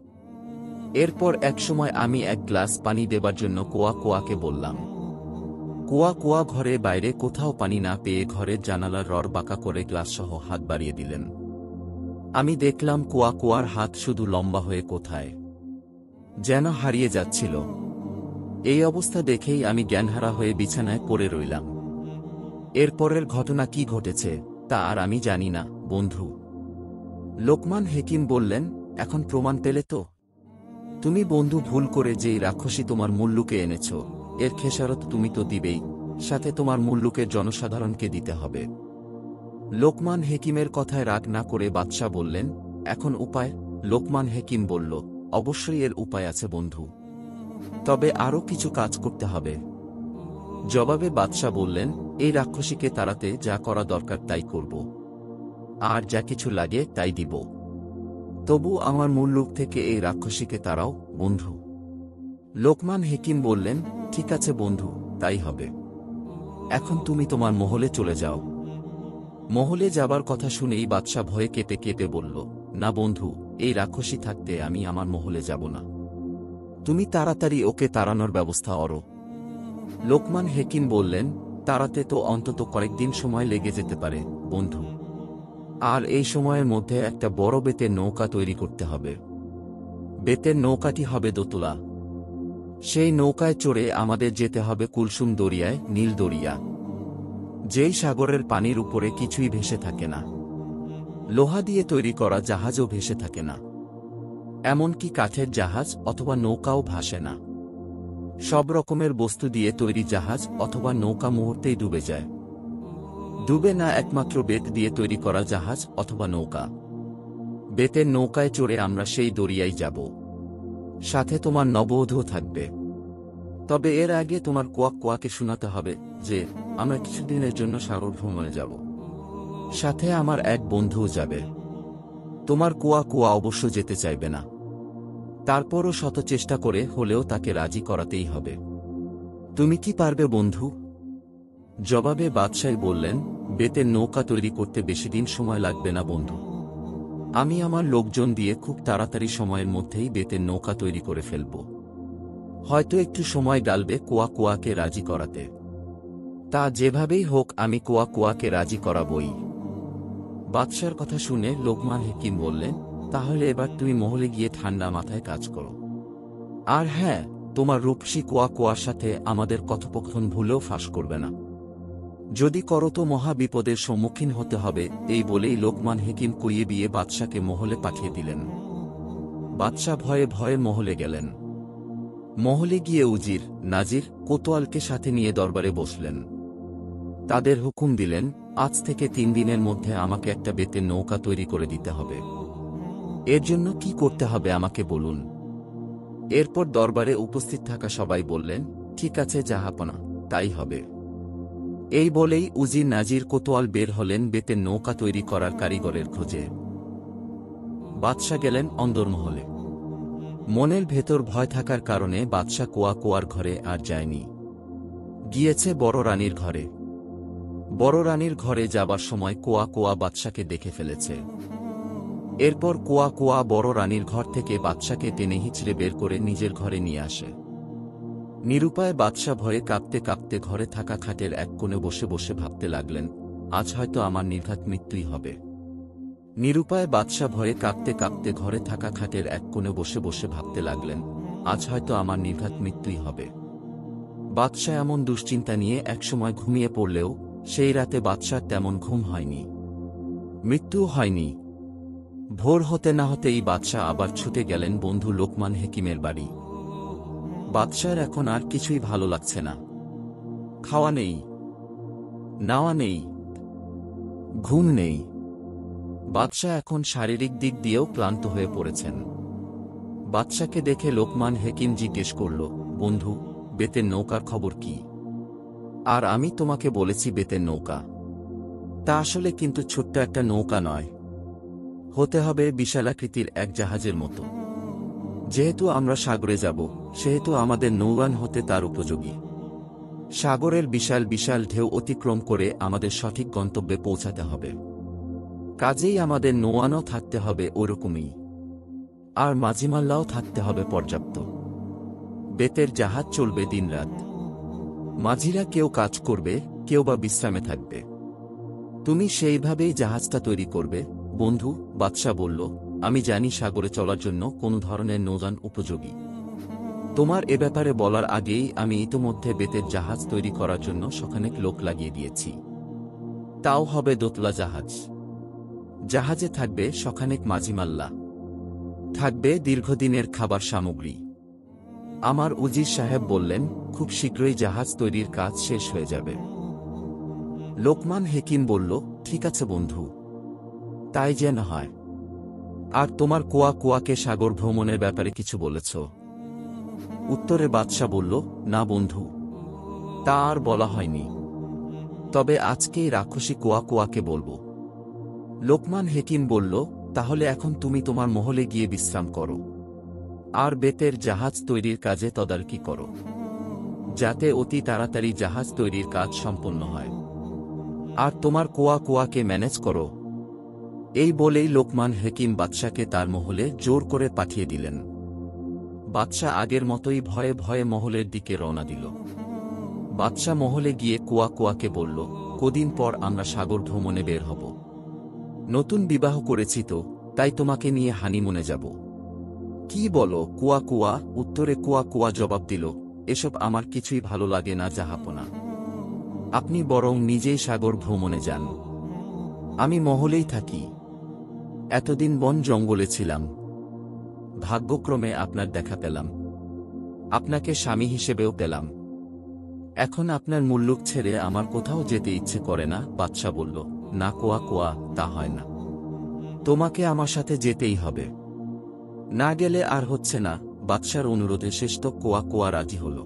এরপর একসময় আমি এক গ্লাস পানি দেবার জন্য কোয়া কোয়াকে বললাম কোয়া কোয়া ঘরে বাইরে কোথাও পানি না পেয়ে ঘরের জানালার রড বাঁকা করে গ্লাসসহ হাত বাড়িয়ে দিলেন। আমি দেখলাম কোয়া কোয়ার হাত শুধু লম্বা হয়ে কোথায়। যেন হারিয়ে যাচ্ছিল। এই অবস্থা দেখেই আমি জ্ঞানহারা হয়ে বিছানায় পড়ে রইলাম। এরপরের ঘটনা কি ঘটেছে, তা আর আমি জানি না, বন্ধু। লোকমান হেকিম বললেন, এখন প্রমাণ পেলে তো? তুমি বন্ধু ভুল করে যেই রাক্ষসী তোমার মুল্লুকে এনেছ এর খেসারত তুমি তো দিবেই, সাথে তোমার মুল্লুকে জনসাধারণকে দিতে হবে। লোকমান হেকিমের কথায় রাগ না করে বাদশাহ বললেন, এখন উপায়? লোকমান হেকিম বলল, অবশ্যই এর উপায় আছে বন্ধু। তবে আরও কিছু কাজ করতে হবে। জবাবে বাদশাহ বললেন, এই রাক্ষসীকে তাড়াতে যা করা দরকার তাই করব। আর যা কিছু লাগে তাই দিব। তবু আমার মুল্লুক থেকে এই রাক্ষসীকে তারাও বন্ধু। লোকমান হেকিম বললেন, ঠিক আছে বন্ধু, তাই হবে। এখন তুমি তোমার মহলে চলে যাও। মহলে যাবার কথা শুনেই বাদশাহ ভয়ে কেঁপে কেঁপে বলল, না বন্ধু, এই রাক্ষসী থাকতে আমি আমার মহলে যাব না। তুমি তাড়াতাড়ি ওকে তাড়ানোর ব্যবস্থা অরো লোকমান হেকিম বললেন, তাড়াতে তো অন্তত কয়েকদিন সময় লেগে যেতে পারে, বন্ধু। আর এই সময়ের মধ্যে একটা বড় বেতের নৌকা তৈরি করতে হবে। বেতের নৌকাটি হবে দোতলা। সেই নৌকায় চড়ে আমাদের যেতে হবে কুলসুম দরিয়ায়, নীল দরিয়া। যেই সাগরের পানির উপরে কিছুই ভেসে থাকে না। লোহা দিয়ে তৈরি করা জাহাজও ভেসে থাকে না। এমনকি কাঠের জাহাজ অথবা নৌকাও ভাসে না। সব রকমের বস্তু দিয়ে তৈরি জাহাজ অথবা নৌকা মুহূর্তেই ডুবে যায়। ডুবে না একমাত্র বেত দিয়ে তৈরি করা জাহাজ অথবা নৌকা। বেতের নৌকায় চড়ে আমরা সেই দরিয়ায় যাব। সাথে তোমার নববধূও থাকবে। তবে এর আগে তোমার কোয়াক কোয়াকে শোনাতে হবে যে, আমরা কিছুদিনের জন্য ভ্রমণে যাব। সাথে আমার এক বন্ধুও যাবে। তোমার কুয়া কুয়া অবশ্য যেতে চাইবে না। তারপরও শত চেষ্টা করে হলেও তাকে রাজি করাতেই হবে। তুমি কি পারবে বন্ধু? জবাবে বাদশাই বললেন, বেতের নৌকা তৈরি করতে বেশি দিন সময় লাগবে না বন্ধু। আমি আমার লোকজন দিয়ে খুব তাড়াতাড়ি সময়ের মধ্যেই বেতের নৌকা তৈরি করে ফেলব। হয়তো একটু সময় ডালবে কোয়া কোয়াকে রাজি করাতে। তা যেভাবেই হোক, আমি কোয়া কোয়াকে রাজি করাবই। বাদশার কথা শুনে লোকমান হেকিম বললেন, তাহলে এবার তুমি মহলে গিয়ে ঠান্ডা মাথায় কাজ করো। আর হ্যাঁ তোমার রূপসী কোয়া কোয়ার সাথে আমাদের কথোপকথন ভুলেও ফাঁস করবে না। যদি করো তো মহা বিপদের সম্মুখীন হতে হবে, এই বলেই লোকমান হেকিম কুইয়ে বিয়ে বাদশাকে মহলে পাঠিয়ে দিলেন। বাদশাহ ভয়ে ভয়ে মহলে গেলেন। মহলে গিয়ে উজির, নাজির, কোতোয়ালকে সাথে নিয়ে দরবারে বসলেন। তাদের হুকুম দিলেন, আজ থেকে তিন দিনের মধ্যে আমাকে একটা বেতের নৌকা তৈরি করে দিতে হবে। এর জন্য কি করতে হবে আমাকে বলুন। এরপর দরবারে উপস্থিত থাকা সবাই বললেন, ঠিক আছে জাহাপনা তাই হবে। এই বলেই উজি নাজির কোতোয়াল বের হলেন বেতের নৌকা তৈরি করার কারিগরের খোঁজে। বাদশাহ গেলেন অন্দরমহলে। মনের ভেতর ভয় থাকার কারণে বাদশাহ কোয়া কোয়ার ঘরে আর যায়নি। গিয়েছে বড় রানীর ঘরে। বড় রানীর ঘরে যাবার সময় কোয়া কোয়া বাদশাকে দেখে ফেলেছে। এরপর কোয়া কোয়া বড় রানীর ঘর থেকে বাদশাকে টেনে হিচড়ে বের করে নিজের ঘরে নিয়ে আসে। নিরুপায় বাদশা ভয়ে কাঁপতে কাঁপতে ঘরে থাকা খাটের এক কোণে বসে বসে ভাবতে লাগলেন, আজ হয়তো আমার নির্ঘাত মৃত্যুই হবে। নিরুপায় বাদশা ভয়ে কাঁপতে কাঁপতে ঘরে থাকা খাটের এক কোণে বসে বসে ভাবতে লাগলেন, আজ হয়তো আমার নির্ঘাত মৃত্যুই হবে। বাদশাহ এমন দুশ্চিন্তা নিয়ে একসময় ঘুমিয়ে পড়লেও, সেই রাতে বাদশার তেমন ঘুম হয়নি। মৃত্যু হয়নি। ভোর হতে না হতেই বাদশাহ আবার ছুটে গেলেন বন্ধু লোকমান হেকিমের বাড়ি। বাদশার এখন আর কিছুই ভালো লাগছে না। খাওয়া নেই, নাওয়া নেই, ঘুম নেই। বাদশাহ এখন শারীরিক দিক দিয়েও ক্লান্ত হয়ে পড়েছেন। বাদশাকে দেখে লোকমান হেকিম জিজ্ঞেস করল, বন্ধু, বেতের নৌকার খবর কি? আর আমি তোমাকে বলেছি বেতের নৌকা। তা আসলে কিন্তু ছোট্ট একটা নৌকা নয়। হতে হবে বিশালাকৃতির এক জাহাজের মতো। যেহেতু আমরা সাগরে যাব, সেহেতু আমাদের নৌয়ান হতে তার উপযোগী। সাগরের বিশাল বিশাল ঢেউ অতিক্রম করে আমাদের সঠিক গন্তব্যে পৌঁছাতে হবে। কাজেই আমাদের নৌয়ানও থাকতে হবে ওরকমই। আর মাঝিমাল্লাও থাকতে হবে পর্যাপ্ত। বেতের জাহাজ চলবে দিনরাত। মাঝিরা কেউ কাজ করবে, কেউ বা বিশ্রামে থাকবে। তুমি সেইভাবেই জাহাজটা তৈরি করবে, বন্ধু, বাদশাহ বলল। আমি জানি সাগরে চলার জন্য কোন ধরনের নৌযান উপযোগী। তোমার এ ব্যাপারে বলার আগেই আমি ইতোমধ্যে বেতের জাহাজ তৈরি করার জন্য সখানেক লোক লাগিয়ে দিয়েছি। তাও হবে দোতলা জাহাজ। জাহাজে থাকবে সখানেক মাঝিমাল্লা। থাকবে দীর্ঘদিনের খাবার সামগ্রী। আমার উজির সাহেব বললেন, খুব শীঘ্রই জাহাজ তৈরির কাজ শেষ হয়ে যাবে। লোকমান হেকিম বলল, ঠিক আছে বন্ধু। তাই যেন হয়। আর তোমার কোয়া কোয়াকে সাগর ভ্রমণের ব্যাপারে কিছু বলেছ? উত্তরে বাদশাহ বলল, না বন্ধু, তা আর বলা হয়নি। তবে আজকেই রাক্ষসী কোয়া কোয়াকে বলব। লোকমান হেকিম বলল, তাহলে এখন তুমি তোমার মহলে গিয়ে বিশ্রাম করো। আর বেতের জাহাজ তৈরির কাজে তদারকি করো, যাতে অতি তাড়াতাড়ি জাহাজ তৈরির কাজ সম্পন্ন হয়। আর তোমার কোয়া কোয়াকে ম্যানেজ করো এই বলেই লোকমান হেকিম বাদশাকে তার মহলে জোর করে পাঠিয়ে দিলেন। বাদশাহ আগের মতোই ভয়ে ভয়ে মহলের দিকে রওনা দিল। বাদশাহ মহলে গিয়ে কুয়া কুয়াকে বলল, কদিন পর আমরা সাগর ভ্রমণে বের হব। নতুন বিবাহ করেছি তো, তাই তোমাকে নিয়ে হানিমুনে যাব। কি বলো, কুয়া কুয়া, উত্তরে কুয়া কুয়া জবাব দিল, এসব আমার কিছুই ভালো লাগে না জাহাপনা আপনি বরং নিজেই সাগর ভ্রমণে যান। আমি মহলেই থাকি। এতদিন বন জঙ্গলে ছিলাম। ভাগ্যক্রমে আপনার দেখা পেলাম। আপনাকে স্বামী হিসেবেও পেলাম। এখন আপনার মুল্লুক ছেড়ে আমার কোথাও যেতে ইচ্ছে করে না, বাদশা বলল, না কোয়া কোয়া, তা হয় না। তোমাকে আমার সাথে যেতেই হবে। না গেলে আর হচ্ছে না। বাদশার অনুরোধে শ্রেষ্ঠ কোয়া কোয়া রাজি হল।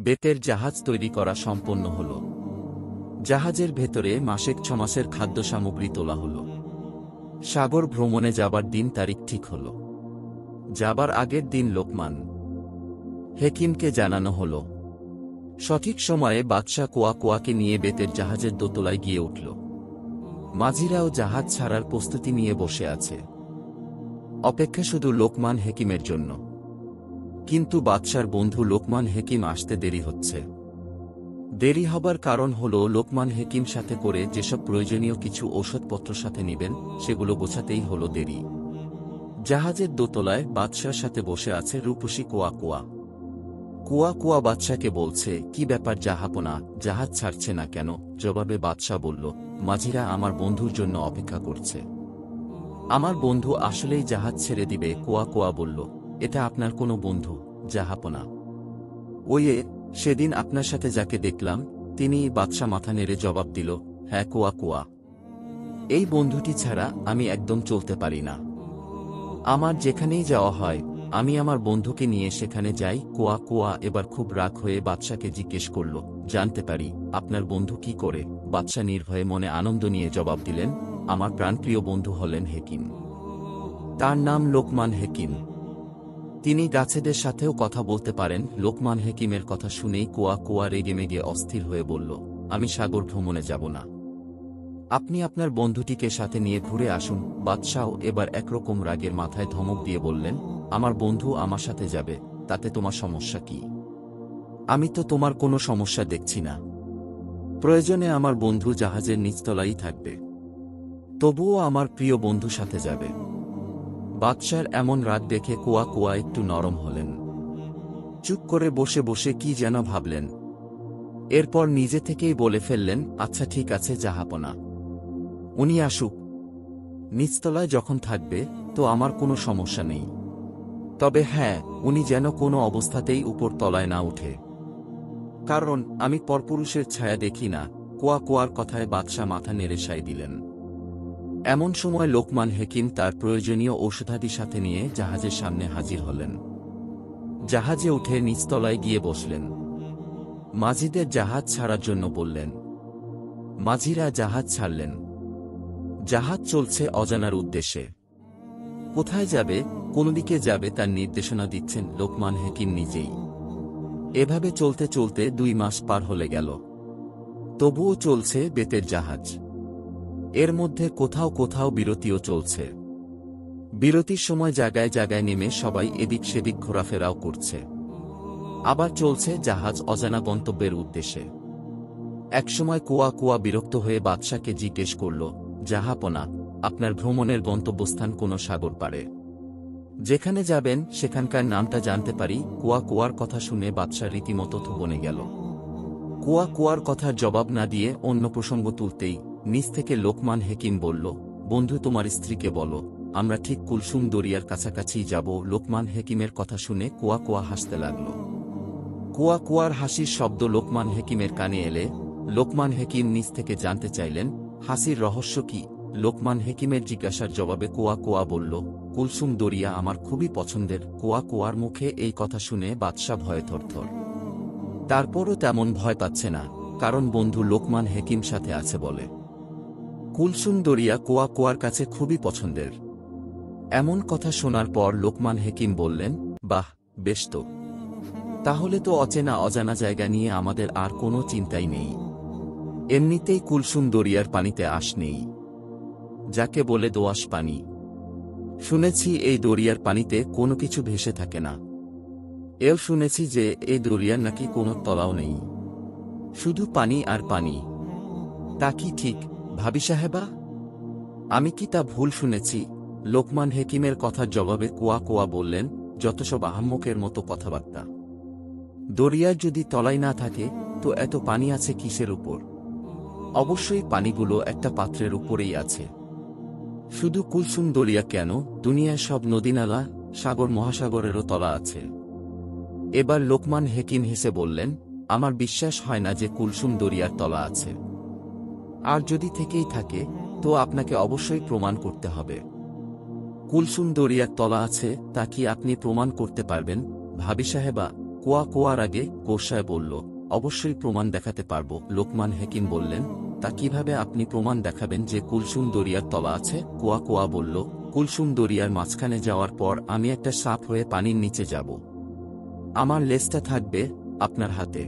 বেতের জাহাজ তৈরি করা সম্পন্ন হল। জাহাজের ভেতরে মাসেক ছমাসের খাদ্য সামগ্রী তোলা হল। সাগর ভ্রমণে যাবার দিন তারিখ ঠিক হল। যাবার আগের দিন লোকমান হেকিমকে জানানো হল। সঠিক সময়ে বাদশাহ কোয়া কোয়াকে নিয়ে বেতের জাহাজের দোতলায় গিয়ে উঠল। মাঝিরাও জাহাজ ছাড়ার প্রস্তুতি নিয়ে বসে আছে। অপেক্ষা শুধু লোকমান হেকিমের জন্য। কিন্তু বাদশার বন্ধু লোকমান হেকিম আসতে দেরি হচ্ছে। দেরি হবার কারণ হল লোকমান হেকিম সাথে করে যেসব প্রয়োজনীয় কিছু ঔষধপত্র সাথে নেবেন, সেগুলো গোছাতেই হল দেরি। জাহাজের দোতলায় বাদশার সাথে বসে আছে রূপসী কোয়া কোয়া। কুয়া কুয়া বাদশাকে বলছে, কি ব্যাপার জাহাপনা, জাহাজ ছাড়ছে না কেন? জবাবে বাদশাহ বলল, মাঝিরা আমার বন্ধুর জন্য অপেক্ষা করছে। আমার বন্ধু আসলেই জাহাজ ছেড়ে দিবে, কোয়া কোয়া বলল, এটা আপনার কোনো বন্ধু, জাহাপনা। ওইয়ে সেদিন আপনার সাথে যাকে দেখলাম, তিনি বাদশাহ মাথা নেড়ে জবাব দিল হ্যাঁ কোয়া কোয়া। এই বন্ধুটি ছাড়া আমি একদম চলতে পারি না। আমার যেখানেই যাওয়া হয়, আমি আমার বন্ধুকে নিয়ে সেখানে যাই। কোয়া কোয়া এবার খুব রাগ হয়ে বাদশাকে জিজ্ঞেস করল, জানতে পারি, আপনার বন্ধু কি করে? বাদশা নির্ভয়ে মনে আনন্দ নিয়ে জবাব দিলেন, আমার প্রাণপ্রিয় বন্ধু হলেন হেকিম। তার নাম লোকমান হেকিম। তিনি গাছেদের সাথেও কথা বলতে পারেন। লোকমান হেকিমের কথা শুনেই কোয়া কোয়া রেগে মেগে অস্থির হয়ে বলল, আমি সাগর ভ্রমণে যাব না। আপনি আপনার বন্ধুটিকে সাথে নিয়ে ঘুরে আসুন। বাদশাহ এবার একরকম রাগের মাথায় ধমক দিয়ে বললেন, আমার বন্ধু আমার সাথে যাবে, তাতে তোমার সমস্যা কি? আমি তো তোমার কোনো সমস্যা দেখছি না। প্রয়োজনে আমার বন্ধু জাহাজের নিচতলাই থাকবে। তবুও আমার প্রিয় বন্ধু সাথে যাবে। বাদশার এমন রাগ দেখে কোয়া কোয়া একটু নরম হলেন। চুপ করে বসে বসে কি যেন ভাবলেন। এরপর নিজে থেকেই বলে ফেললেন আচ্ছা ঠিক আছে জাহাপনা উনি আসুক। নিচতলায় যখন থাকবে, তো আমার কোনো সমস্যা নেই। তবে হ্যাঁ উনি যেন কোনো অবস্থাতেই উপর তলায় না উঠে। কারণ, আমি পরপুরুষের ছায়া দেখি না। কোয়া কোয়ার কথায় বাদশাহ মাথা নেড়ে সাই দিলেন। এমন সময় লোকমান হেকিম তার প্রয়োজনীয় ঔষধাদি সাথে নিয়ে জাহাজের সামনে হাজির হলেন। জাহাজে উঠে নিচতলায় গিয়ে বসলেন। মাঝিদের জাহাজ ছাড়ার জন্য বললেন, মাঝিরা জাহাজ ছাড়লেন। জাহাজ চলছে অজানার উদ্দেশ্যে। কোথায় যাবে, কোন দিকে যাবে তার নির্দেশনা দিচ্ছেন লোকমান হেকিম নিজেই। এভাবে চলতে চলতে দুই মাস পার হলে গেল। তবুও চলছে বেতের জাহাজ। এর মধ্যে কোথাও কোথাও বিরতিও চলছে। বিরতির সময় জায়গায় জায়গায় নেমে সবাই এদিক সেদিক ঘোরাফেরাও করছে। আবার চলছে জাহাজ অজানা গন্তব্যের উদ্দেশ্যে। একসময় কুয়া কুয়া বিরক্ত হয়ে বাদশাকে জিজ্ঞেস করল জাহাপনা আপনার ভ্রমণের গন্তব্যস্থান কোন সাগর পারে যেখানে যাবেন, সেখানকার নামটা জানতে পারি, কুয়া কুয়ার কথা শুনে বাদশা রীতিমতো থুবনে গেল। কুয়া কুয়ার কথার জবাব না দিয়ে অন্য প্রসঙ্গ তুলতেই নিচ থেকে লোকমান হেকিম বলল, বন্ধু, তোমার স্ত্রীকে বলো, আমরা ঠিক কুলসুম দরিয়ার কাছাকাছি যাব। লোকমান হেকিমের কথা শুনে কুয়া কুয়া হাসতে লাগল। কুয়া কুয়ার হাসির শব্দ লোকমান হেকিমের কানে এলে, লোকমান হেকিম নিচ থেকে জানতে চাইলেন, হাসির রহস্য কি? লোকমান হেকিমের জিজ্ঞাসার জবাবে কুয়া কুয়া বলল, কুলসুম দরিয়া আমার খুবই পছন্দের। কুয়া কুয়ার মুখে এই কথা শুনে বাদশা ভয়ে থরথর। তারপরও তেমন ভয় পাচ্ছে না, কারণ বন্ধু লোকমান হেকিম সাথে আছে বলে। কুলসুম দরিয়া কুয়া কুয়ার কাছে খুবই পছন্দের। এমন কথা শোনার পর লোকমান হেকিম বললেন, বাহ, বেশ তো। তাহলে তো অচেনা অজানা জায়গা নিয়ে আমাদের আর কোনো চিন্তাই নেই। এমনিতেই কুলসুম দরিয়ার পানিতে আস নেই। যাকে বলে দোয়াশ পানি। শুনেছি এই দরিয়ার পানিতে কোনো কিছু ভেসে থাকে না। এও শুনেছি যে এই দরিয়ার নাকি কোনো তলাও নেই। শুধু পানি আর পানি। তা কি ঠিক? ভাবি সাহেবা, আমি কি তা ভুল শুনেছি? লোকমান হেকিমের কথার জবাবে কোয়া কোয়া বললেন, যত সব আহম্মকের মতো কথাবার্তা। দরিয়ার যদি তলাই না থাকে, তো এত পানি আছে কিসের উপর? অবশ্যই পানিগুলো একটা পাত্রের উপরেই আছে। শুধু কুলসুম দরিয়া কেন? দুনিয়ায় সব নদীনালা, সাগর মহাসাগরেরও তলা আছে। এবার লোকমান হেকিম হেসে বললেন, আমার বিশ্বাস হয় না যে কুলসুম দরিয়ার তলা আছে। আর যদি থেকেই থাকে, তো আপনাকে অবশ্যই প্রমাণ করতে হবে। কুলসুম দরিয়ার তলা আছে, তা কি আপনি প্রমাণ করতে পারবেন? ভাবি সাহেবা কোয়া কোয়ার আগে কোষায় বলল, অবশ্যই প্রমাণ দেখাতে পারব। লোকমান হেকিম বললেন, তা কীভাবে আপনি প্রমাণ দেখাবেন যে কুলসুম দরিয়ার তলা আছে? কোয়া কোয়া বলল, কুলসুম দরিয়ার মাঝখানে যাওয়ার পর আমি একটা সাপ হয়ে পানির নিচে যাব। আমার লেজটা থাকবে আপনার হাতে।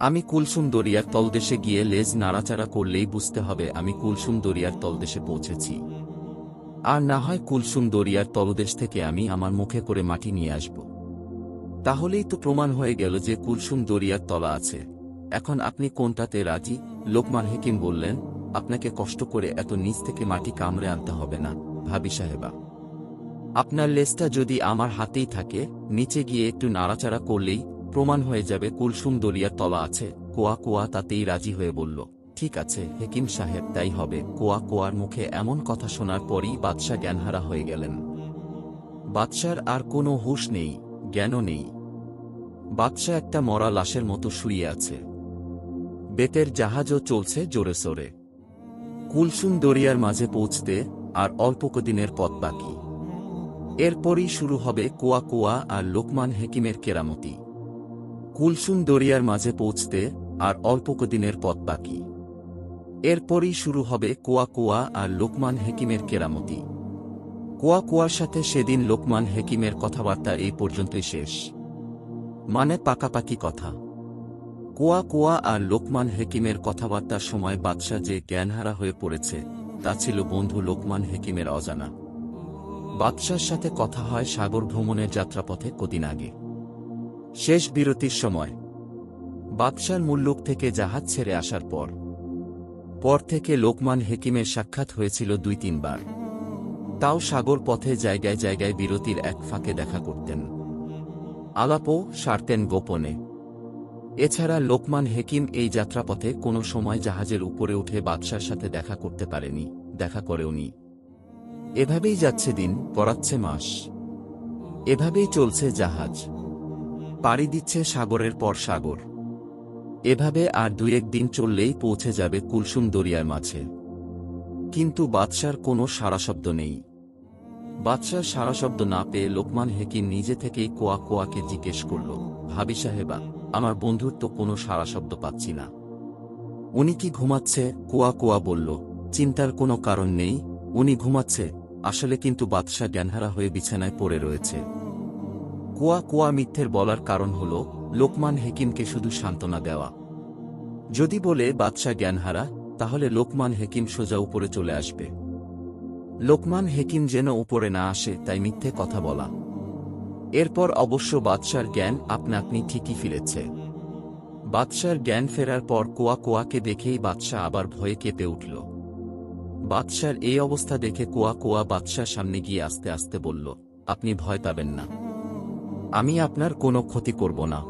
আমি কুলসুম দরিয়ার তলদেশে গিয়ে লেজ নাড়াচাড়া করলেই বুঝতে হবে আমি কুলসুম দরিয়ার তলদেশে পৌঁছেছি। আর না হয় কুলসুম দরিয়ার তলদেশ থেকে আমি আমার মুখে করে মাটি নিয়ে আসব। তাহলেই তো প্রমাণ হয়ে গেল যে কুলসুম দরিয়ার তলা আছে। এখন আপনি কোনটাতে রাজি? লোকমান হেকিম বললেন, আপনাকে কষ্ট করে এত নিচ থেকে মাটি কামড়ে আনতে হবে না, ভাবি সাহেবা। আপনার লেজটা যদি আমার হাতেই থাকে, নিচে গিয়ে একটু নাড়াচাড়া করলেই প্রমাণ হয়ে যাবে কুলসুম দরিয়ার তলা আছে। কোয়া কোয়া তাতেই রাজি হয়ে বলল, ঠিক আছে, হেকিম সাহেব, তাই হবে। কোয়া কোয়ার মুখে এমন কথা শোনার পরই বাদশাহ জ্ঞানহারা হয়ে গেলেন। বাদশার আর কোনো হুশ নেই, জ্ঞানও নেই। বাদশাহ একটা মরা লাশের মতো শুয়ে আছে। বেতের জাহাজও চলছে জোরে সোরে। কুলসুম দরিয়ার মাঝে পৌঁছতে আর অল্প কদিনের পথ বাকি। এরপরই শুরু হবে কোয়া কোয়া আর লোকমান হেকিমের কেরামতি। কুলসুম দরিয়ার মাঝে পৌঁছতে আর অল্প কদিনের পথ বাকি। এরপরই শুরু হবে কোয়া কোয়া আর লোকমান হেকিমের কেরামতি। কোয়া কোয়ার সাথে সেদিন লোকমান হেকিমের কথাবার্তা এই পর্যন্তই শেষ। মানে পাকাপাকি কথা। কোয়া কোয়া আর লোকমান হেকিমের কথাবার্তার সময় বাদশাহ যে জ্ঞানহারা হয়ে পড়েছে, তা ছিল বন্ধু লোকমান হেকিমের অজানা। বাদশার সাথে কথা হয় সাগর ভ্রমণের যাত্রাপথে কদিন আগে। শেষ বিরতির সময়। বাদশার মুল্লুক থেকে জাহাজ ছেড়ে আসার পর। পর থেকে লোকমান হেকিমের সাক্ষাৎ হয়েছিল দুই তিনবার। তাও সাগর পথে জায়গায় জায়গায় বিরতির এক ফাঁকে দেখা করতেন। আলাপও সারতেন গোপনে। এছাড়া লোকমান হেকিম এই যাত্রাপথে কোনো সময় জাহাজের উপরে উঠে বাদশার সাথে দেখা করতে পারেনি, দেখা করেওনি এভাবেই যাচ্ছে দিন, পড়াচ্ছে মাস। এভাবেই চলছে জাহাজ। পাড়ি দিচ্ছে সাগরের পর সাগর। এভাবে আর দুই এক দিন চললেই পৌঁছে যাবে কুলসুম দরিয়ার মাঝে। কিন্তু বাদশার কোনো সারা শব্দ নেই। বাদশার সারা শব্দ না পেয়ে লোকমান হেকিম নিজে থেকেই কোয়া কোয়াকে জিজ্ঞেস করল, ভাবি সাহেবা, আমার বন্ধুর তো কোনো সারা শব্দ পাচ্ছি না। উনি কি ঘুমাচ্ছে? কোয়া কোয়া বলল, চিন্তার কোনো কারণ নেই। উনি ঘুমাচ্ছে, আসলে কিন্তু বাদশাহ জ্ঞানহারা হয়ে বিছানায় পড়ে রয়েছে। কোয়া কুয়া মিথ্যের বলার কারণ হল, লোকমান হেকিমকে শুধু সান্ত্বনা দেওয়া। যদি বলে বাদশাহ জ্ঞানহারা, তাহলে লোকমান হেকিম সোজা উপরে চলে আসবে। লোকমান হেকিম যেন উপরে না আসে, তাই মিথ্যে কথা বলা। এরপর অবশ্য বাদশার জ্ঞান আপনা আপনি ঠিকই ফিরেছে। বাদশার জ্ঞান ফেরার পর কোয়া কোয়াকে দেখেই বাদশাহ আবার ভয়ে কেঁপে উঠল। বাদশার এই অবস্থা দেখে কোয়া কোয়া বাদশার সামনে গিয়ে আস্তে আস্তে বলল, আপনি ভয় পাবেন না। আমি আপনার কোনো ক্ষতি করব না।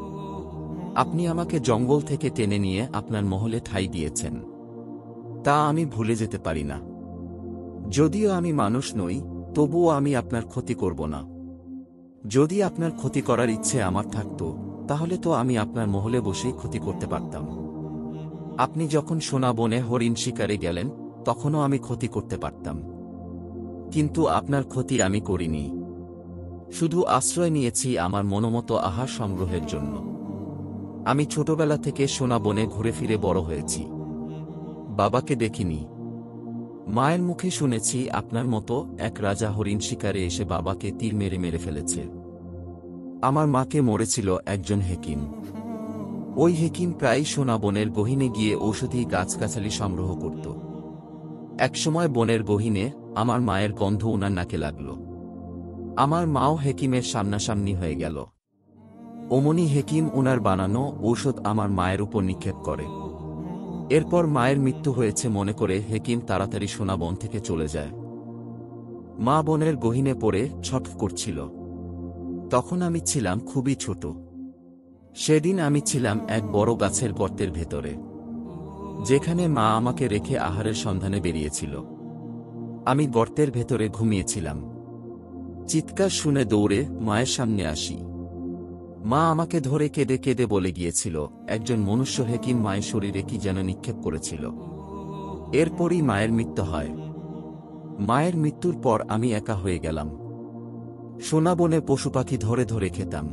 আপনি আমাকে জঙ্গল থেকে টেনে নিয়ে আপনার মহলে ঠাই দিয়েছেন। তা আমি ভুলে যেতে পারি না। যদিও আমি মানুষ নই, তবুও আমি আপনার ক্ষতি করব না। যদি আপনার ক্ষতি করার ইচ্ছে আমার থাকত, তাহলে তো আমি আপনার মহলে বসেই ক্ষতি করতে পারতাম। আপনি যখন সোনা বনে হরিণ শিকারে গেলেন, তখনও আমি ক্ষতি করতে পারতাম। কিন্তু আপনার ক্ষতি আমি করিনি। শুধু আশ্রয় নিয়েছি আমার মনোমতো আহার সংগ্রহের জন্য। আমি ছোটবেলা থেকে সোনা বনে ঘুরে ফিরে বড় হয়েছি। বাবাকে দেখিনি। মায়ের মুখে শুনেছি আপনার মতো এক রাজা হরিণ শিকারে এসে বাবাকে তীর মেরে মেরে ফেলেছে। আমার মাকে মরেছিল একজন হেকিম। ওই হেকিম প্রায় সোনা বনের গহিনে গিয়ে ঔষধি গাছগাছালি সংগ্রহ করত। একসময় বনের গহিনে আমার মায়ের গন্ধ ওনার নাকে লাগল। আমার মাও হেকিমের সামনাসামনি হয়ে গেল। ওমনি হেকিম উনার বানানো ঔষধ আমার মায়ের উপর নিক্ষেপ করে। এরপর মায়ের মৃত্যু হয়েছে মনে করে হেকিম তাড়াতাড়ি সোনা বন থেকে চলে যায়। মা বনের গহিনে পড়ে ছট করছিল। তখন আমি ছিলাম খুবই ছোট। সেদিন আমি ছিলাম এক বড় গাছের গর্তের ভেতরে, যেখানে মা আমাকে রেখে আহারের সন্ধানে বেরিয়েছিল। আমি গর্তের ভেতরে ঘুমিয়েছিলাম। চিৎকার শুনে দৌড়ে মায়ের সামনে আসি। মা আমাকে ধরে কেঁদে কেঁদে বলে গিয়েছিল, একজন মনুষ্য হেকিম মায়ের শরীরে কি যেন নিক্ষেপ করেছিল? এরপরই মায়ের মৃত্যু হয়। মায়ের মৃত্যুর পর আমি একা হয়ে গেলাম। সোনা বনে পশু পাখি ধরে ধরে খেতাম।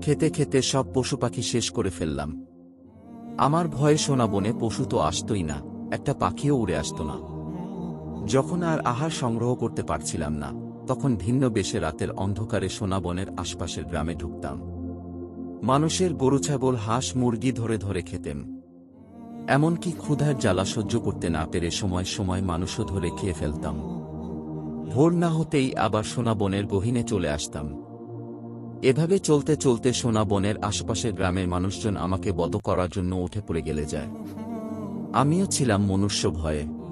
খেতে খেতে সব পশু পাখি শেষ করে ফেললাম। আমার ভয়ে সোনা বনে পশু তো আসতই না, একটা পাখিও উড়ে আসত না। যখন আর আহার সংগ্রহ করতে পারছিলাম না। তখন ভিন্ন বেশে রাতের অন্ধকারে সোনাবনের আশপাশের গ্রামে ঢুকতাম। মানুষের গরু, ছাগল, হাঁস, মুরগি ধরে ধরে খেতেন। এমনকি ক্ষুধার জ্বালা সহ্য করতে না পেরে সময় সময় মানুষও ধরে খেয়ে ফেলতাম। ভোর না হতেই আবার সোনাবনের গহিনে চলে আসতাম। এভাবে চলতে চলতে সোনা বনের আশেপাশের গ্রামের মানুষজন আমাকে বধ করার জন্য উঠে পড়ে গেলে যায়। আমিও ছিলাম মনুষ্য ভয়ে।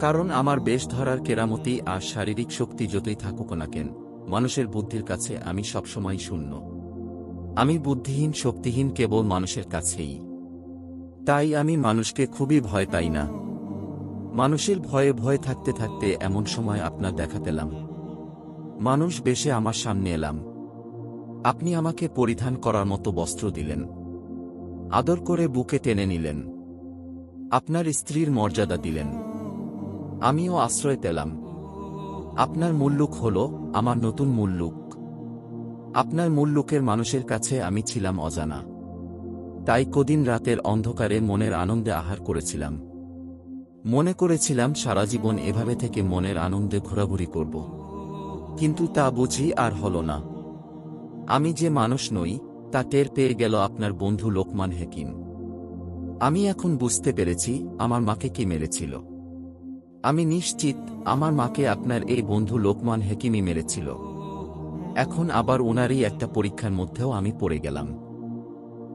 কারণ আমার বেশ ধরার কেরামতি আর শারীরিক শক্তি যতই থাকুক না কেন, মানুষের বুদ্ধির কাছে আমি সবসময় শূন্য। আমি বুদ্ধিহীন, শক্তিহীন কেবল মানুষের কাছেই। তাই আমি মানুষকে খুবই ভয় পাই না। মানুষের ভয়ে ভয় থাকতে থাকতে এমন সময় আপনার দেখা পেলাম। মানুষ বেশে আমার সামনে এলাম। আপনি আমাকে পরিধান করার মতো বস্ত্র দিলেন। আদর করে বুকে টেনে নিলেন। আপনার স্ত্রীর মর্যাদা দিলেন। আমিও আশ্রয় পেলাম। আপনার মুল্লুক হল আমার নতুন মুল্লুক। আপনার মুল্লুকের মানুষের কাছে আমি ছিলাম অজানা। তাই কদিন রাতের অন্ধকারে মনের আনন্দে আহার করেছিলাম। মনে করেছিলাম সারা জীবন এভাবে থেকে মনের আনন্দে ঘোরাঘুরি করব। কিন্তু তা বুঝি আর হল না। আমি যে মানুষ নই, তা টের পেয়ে গেল আপনার বন্ধু লোকমান হেকিম। আমি এখন বুঝতে পেরেছি, আমার মাকে কি মেরেছিল। আমি নিশ্চিত, আমার মাকে আপনার এই বন্ধু লোকমান হেকিমই মেরেছিল। এখন আবার ওনারই একটা পরীক্ষার মধ্যেও আমি পড়ে গেলাম।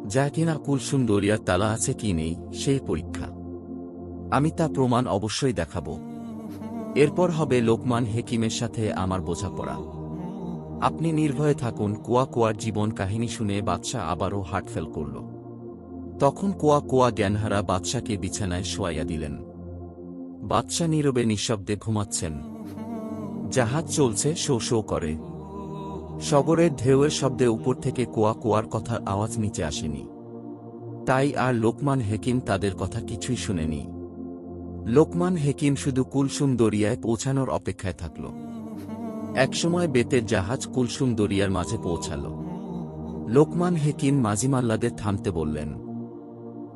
যা কিনা কুলসুম দরিয়ার তালা আছে কি নেই, সেই পরীক্ষা। আমি তা প্রমাণ অবশ্যই দেখাব। এরপর হবে লোকমান হেকিমের সাথে আমার বোঝাপড়া। আপনি নির্ভয়ে থাকুন, কুয়া কুয়ার জীবন কাহিনী শুনে বাদশাহ আবারও হার্টফেল করল। তখন কুয়া কুয়া জ্ঞানহারা বাদশাকে বিছানায় শোয়াইয়া দিলেন। বাদশাহ নীরবে নিঃশব্দে ঘুমাচ্ছেন। জাহাজ চলছে, শো শো করে। সগরের ঢেউয়ের শব্দে উপর থেকে কোয়া কোয়ার কথার আওয়াজ নিচে আসেনি। তাই আর লোকমান হেকিম তাদের কথা কিছুই শুনেনি। লোকমান হেকিম শুধু কুলসুম দরিয়ায় পৌঁছানোর অপেক্ষায় থাকল। একসময় বেতের জাহাজ কুলসুম দরিয়ার মাঝে পৌঁছাল। লোকমান হেকিম মাঝিমাল্লাদের থামতে বললেন।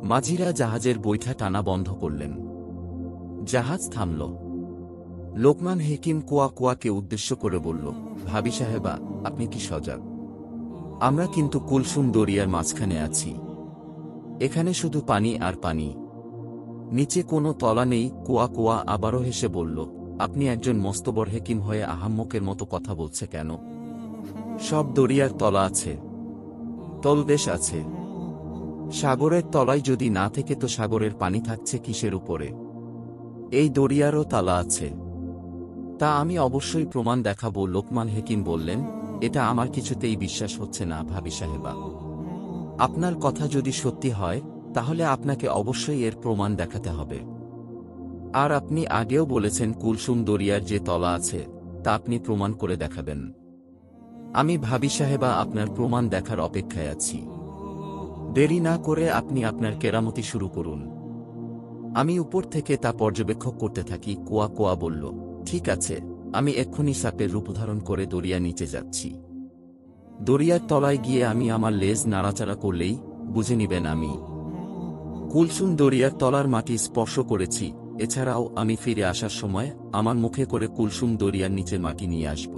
মাঝিরা জাহাজের বৈঠা টানা বন্ধ করলেন। জাহাজ থামল। লোকমান হেকিম কোয়া কোয়াকে উদ্দেশ্য করে বলল, ভাবি সাহেবা, আপনি কি সজাগ? আমরা কিন্তু কুলসুম দরিয়ার মাঝখানে আছি। এখানে শুধু পানি আর পানি। নিচে কোনো তলা নেই। কোয়া কোয়া আবারও হেসে বলল, আপনি একজন মস্তবর হেকিম হয়ে আহাম্মকের মতো কথা বলছে কেন? সব দরিয়ার তলা আছে। তলদেশ আছে। সাগরের তলায় যদি না থেকে তো সাগরের পানি থাকছে কিসের উপরে? এই দরিয়ারও তালা আছে। তা আমি অবশ্যই প্রমাণ দেখাবো, লোকমান হেকিম বললেন, এটা আমার কিছুতেই বিশ্বাস হচ্ছে না, ভাবি সাহেবা। আপনার কথা যদি সত্যি হয়, তাহলে আপনাকে অবশ্যই এর প্রমাণ দেখাতে হবে। আর আপনি আগেও বলেছেন, কুলসুম দরিয়ার যে তলা আছে, তা আপনি প্রমাণ করে দেখাবেন। আমি ভাবি সাহেবা, আপনার প্রমাণ দেখার অপেক্ষায় আছি। দেরি না করে আপনি আপনার কেরামতি শুরু করুন। আমি উপর থেকে তা পর্যবেক্ষক করতে থাকি, কোয়া কোয়া বলল, ঠিক আছে, আমি এক্ষুনি সাপের রূপ ধারণ করে দরিয়া নিচে যাচ্ছি। দরিয়ার তলায় গিয়ে আমি আমার লেজ নাড়াচাড়া করলেই বুঝে নিবেন আমি। কুলসুম দরিয়ার তলার মাটি স্পর্শ করেছি, এছাড়াও আমি ফিরে আসার সময় আমার মুখে করে কুলসুম দরিয়ার নিচে মাটি নিয়ে আসব।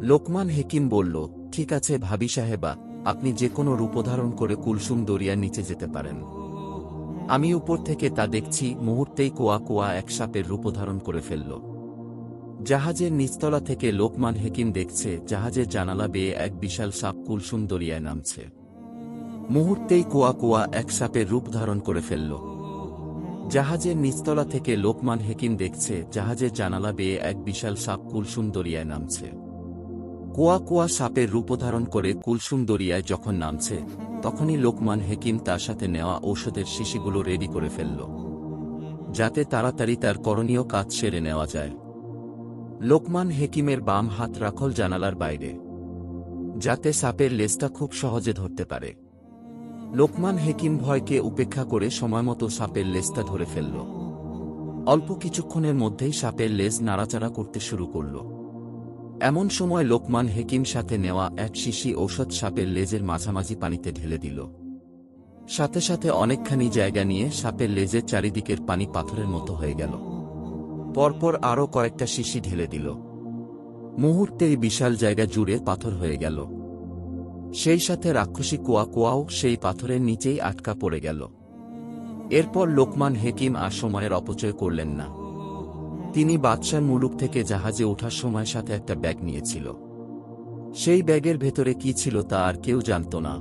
লোকমান হেকিম বলল, ঠিক আছে ভাবি সাহেবা, আপনি যে কোনো রূপধারণ করে কুলসুম দরিয়ার নিচে যেতে পারেন। আমি উপর থেকে তা দেখছি, মুহূর্তেই কোয়া কোয়া এক সাপের রূপধারণ করে ফেলল। জাহাজের নিচতলা থেকে লোকমান হেকিম দেখছে, জাহাজের জানালা বেয়ে এক বিশাল সাপ কুলসুম দরিয়ায় নামছে। মুহূর্তেই কোয়া কোয়া এক সাপের রূপ ধারণ করে ফেলল। জাহাজের নিচতলা থেকে লোকমান হেকিম দেখছে, জাহাজের জানালা বেয়ে এক বিশাল সাপ কুলসুম দরিয়ায় নামছে। কোয়া কোয়া সাপের রূপ ধারণ করে কুলসুম দরিয়ায় যখন নামছে, তখনই লোকমান হেকিম তার সাথে নেওয়া ঔষধের শিশিগুলো রেডি করে ফেলল, যাতে তাড়াতাড়ি তার করণীয় কাজ সেরে নেওয়া যায়। লোকমান হেকিমের বাম হাত রাখল জানালার বাইরে, যাতে সাপের লেজটা খুব সহজে ধরতে পারে। লোকমান হেকিম ভয়কে উপেক্ষা করে সময়মতো সাপের লেজটা ধরে ফেলল। অল্প কিছুক্ষণের মধ্যেই সাপের লেজ নাড়াচাড়া করতে শুরু করল। এমন সময় লোকমান হেকিম সাথে নেওয়া এক শিশি ঔষধ সাপের লেজের মাঝামাঝি পানিতে ঢেলে দিল। সাথে সাথে অনেকখানি জায়গা নিয়ে সাপের লেজের চারিদিকের পানি পাথরের মতো হয়ে গেল। পরপর আরও কয়েকটা শিশি ঢেলে দিল। মুহূর্তেই বিশাল জায়গা জুড়ে পাথর হয়ে গেল। সেই সাথে রাক্ষসী কোয়া কোয়াও সেই পাথরের নিচেই আটকা পড়ে গেল। এরপর লোকমান হেকিম আর সময়ের অপচয় করলেন না। তিনি বাদশার মুলুক থেকে জাহাজে ওঠার সময় সাথে একটা ব্যাগ নিয়েছিল। সেই ব্যাগের ভেতরে কি ছিল তা আর কেউ জানত না।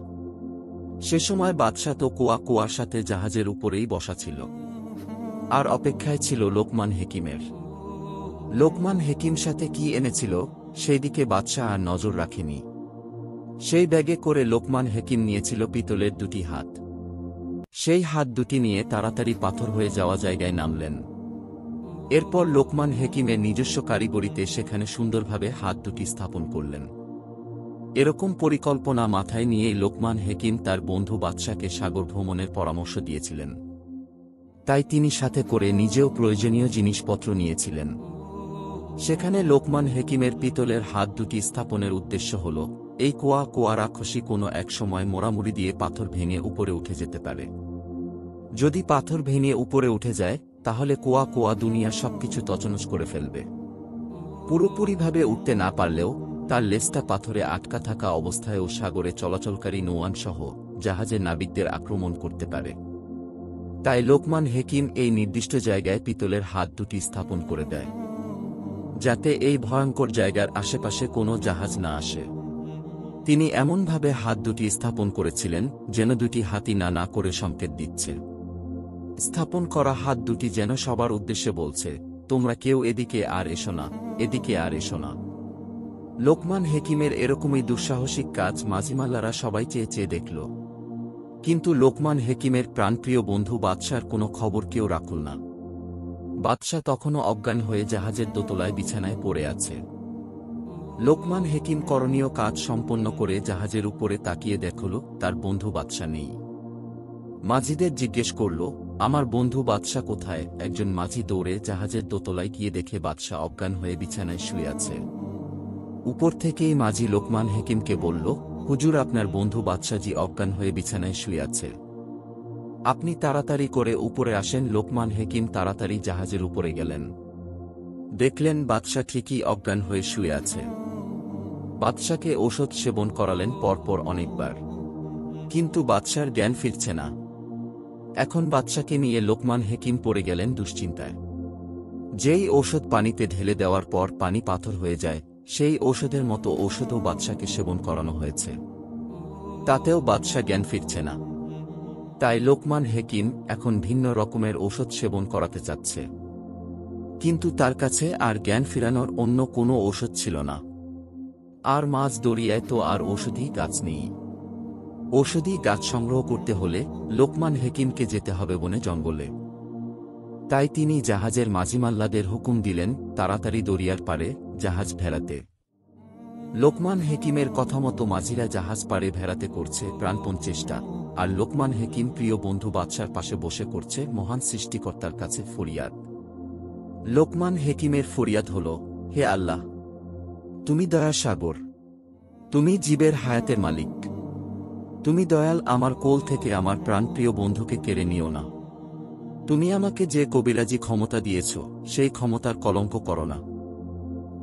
সে সময় বাদশাহ তো কোয়া কোয়ার সাথে জাহাজের উপরেই বসা ছিল। আর অপেক্ষায় ছিল লোকমান হেকিমের। লোকমান হেকিম সাথে কি এনেছিল সেই দিকে বাদশাহ আর নজর রাখেনি। সেই ব্যাগে করে লোকমান হেকিম নিয়েছিল পিতলের দুটি হাত। সেই হাত দুটি নিয়ে তাড়াতাড়ি পাথর হয়ে যাওয়া জায়গায় নামলেন। এরপর লোকমান হেকিমের নিজস্ব কারিগরিতে সেখানে সুন্দরভাবে হাত দুটি স্থাপন করলেন। এরকম পরিকল্পনা মাথায় নিয়েই লোকমান হেকিম তার বন্ধু বাদশাকে সাগর ভ্রমণের পরামর্শ দিয়েছিলেন। তাই তিনি সাথে করে নিজেও প্রয়োজনীয় জিনিসপত্র নিয়েছিলেন। সেখানে লোকমান হেকিমের পিতলের হাত দুটি স্থাপনের উদ্দেশ্য হল, এই কোয়া কোয়া রাক্ষসী কোনো এক সময় মোড়ামুড়ি দিয়ে পাথর ভেঙে উপরে উঠে যেতে পারে। যদি পাথর ভেঙে উপরে উঠে যায় তাহলে কোয়া কোয়া দুনিয়া সবকিছু তছনছ করে ফেলবে। পুরোপুরিভাবে উঠতে না পারলেও তার লেজটা পাথরে আটকা থাকা অবস্থায়ও সাগরে চলাচলকারী নৌয়ানসহ জাহাজের নাবিকদের আক্রমণ করতে পারে। তাই লোকমান হেকিম এই নির্দিষ্ট জায়গায় পিতলের হাত দুটি স্থাপন করে দেয়, যাতে এই ভয়ঙ্কর জায়গার আশেপাশে কোনো জাহাজ না আসে। তিনি এমনভাবে হাত দুটি স্থাপন করেছিলেন যেন দুটি হাতি না না করে সংকেত দিচ্ছে। স্থাপন করা হাত দুটি যেন সবার উদ্দেশ্যে বলছে, তোমরা কেউ এদিকে আর এসো না, এদিকে আর এসো না। লোকমান হেকিমের এরকমই দুঃসাহসিক কাজ মাঝিমাল্লারা সবাই চেয়ে চেয়ে দেখল। কিন্তু লোকমান হেকিমের প্রাণপ্রিয় বন্ধু বাদশার কোনো খবর কেউ রাখল না। বাদশাহ তখনও অজ্ঞান হয়ে জাহাজের দোতলায় বিছানায় পড়ে আছে। লোকমান হেকিম করণীয় কাজ সম্পন্ন করে জাহাজের উপরে তাকিয়ে দেখল, তার বন্ধু বাদশা নেই। মাজিদের জিজ্ঞেস করল আমার বন্ধু বাদশা কোথায়? একজন মাঝি দৌড়ে জাহাজের দোতলায় গিয়ে দেখে বাদশা অজ্ঞান হয়ে বিছানায় শুয়ে আছে। উপর থেকেই মাঝি লোকমান হেকিমকে বলল, হুজুর, আপনার বন্ধু বাদশাজি অজ্ঞান হয়ে বিছানায় শুয়ে আছে। আপনি তাড়াতাড়ি করে উপরে আসেন। লোকমান হেকিম তাড়াতাড়ি জাহাজের উপরে গেলেন। দেখলেন বাদশা ঠিকই অজ্ঞান হয়ে শুয়ে আছে। বাদশাকে ঔষধ সেবন করালেন পরপর অনেকবার। কিন্তু বাদশার জ্ঞান ফিরছে না। এখন বাদশাকে নিয়ে লোকমান হেকিম পড়ে গেলেন দুশ্চিন্তায়। যেই ঔষধ পানিতে ঢেলে দেওয়ার পর পানি পাথর হয়ে যায়, সেই ঔষধের মতো ঔষধও বাদশাকে সেবন করানো হয়েছে। তাতেও বাদশা জ্ঞান ফিরছে না। তাই লোকমান হেকিম এখন ভিন্ন রকমের ঔষধ সেবন করাতে চাচ্ছে। কিন্তু তার কাছে আর জ্ঞান ফিরানোর অন্য কোনো ঔষধ ছিল না। আর মাছ দরিয়ায় তো আর ঔষধি গাছ নেই। ঔষধি গাছ সংগ্রহ করতে হলে লোকমান হেকিমকে যেতে হবে বনে জঙ্গলে। তাই তিনি জাহাজের মাঝিমাল্লাদের হুকুম দিলেন, তাড়াতাড়ি দরিয়ার পারে জাহাজ ভেড়াতে। লোকমান হেকিমের কথা মতো মাঝিরা জাহাজ পারে ভেড়াতে করছে প্রাণপণ চেষ্টা, আর লোকমান হেকিম প্রিয় বন্ধু বাদশার পাশে বসে করছে মহান সৃষ্টিকর্তার কাছে ফরিয়াদ। লোকমান হেকিমের ফরিয়াদ হল, হে আল্লাহ, তুমি দয়ার সাগর, তুমি জীবের হায়াতের মালিক। তুমি দয়াল আমার কোল থেকে আমার প্রাণপ্রিয় বন্ধুকে কেড়ে নিও না। তুমি আমাকে যে কবিরাজি ক্ষমতা দিয়েছ, সেই ক্ষমতার কলঙ্ক করো না।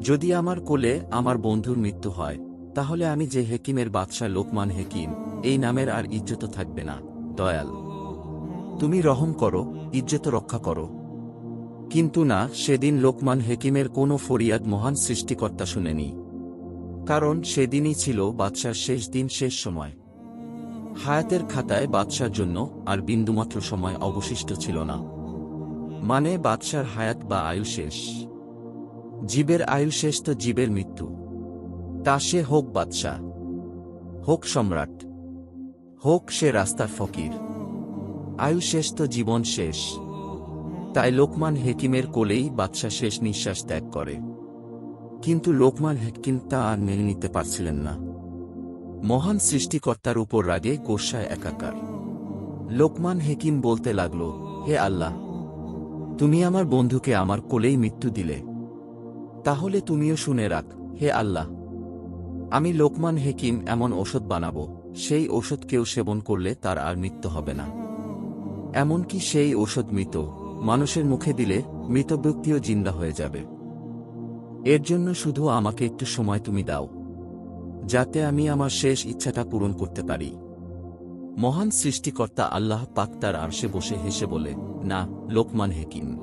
যদি আমার কোলে আমার বন্ধুর মৃত্যু হয়, তাহলে আমি যে হেকিমের বাদশাহ লোকমান হেকিম, এই নামের আর ইজ্জত থাকবে না, দয়াল। তুমি রহম করো, ইজ্জত রক্ষা করো। কিন্তু না, সেদিন লোকমান হেকিমের কোনো ফরিয়াদ মহান সৃষ্টিকর্তা শুনেনি। কারণ সেদিনই ছিল বাদশার শেষ দিন, শেষ সময়। হায়াতের খাতায় বাদশার জন্য আর বিন্দুমাত্র সময় অবশিষ্ট ছিল না। মানে বাদশার হায়াত বা আয়ু শেষ। জীবের আয়ু শেষ তো জীবের মৃত্যু। তা সে হোক বাদশাহ। হোক সম্রাট। হোক সে রাস্তার ফকির। আয়ু শেষ তো জীবন শেষ। তাই লোকমান হেকিমের কোলেই বাদশা শেষ নিঃশ্বাস ত্যাগ করে। কিন্তু লোকমান হেকিম তা আর মেনে নিতে পারছিলেন না। মহান সৃষ্টিকর্তার উপর রাগে গোসায় একাকার। লোকমান হেকিম বলতে লাগল, হে আল্লাহ, তুমি আমার বন্ধুকে আমার কোলেই মৃত্যু দিলে। তাহলে তুমিও শুনে রাখ, হে আল্লাহ, আমি লোকমান হেকিম এমন ওষুধ বানাবো, সেই ওষুধ কেউ সেবন করলে তার আর মৃত্যু হবে না। এমনকি সেই ওষুধ মৃত, মানুষের মুখে দিলে মৃত ব্যক্তিও জিন্দা হয়ে যাবে। এর জন্য শুধু আমাকে একটু সময় তুমি দাও। যাতে আমি আমার শেষ ইচ্ছাটা পূরণ করতে পারি। মহান সৃষ্টিকর্তা আল্লাহ পাক তার আরশে বসে হেসে বলে, না, লোকমান হেকিম।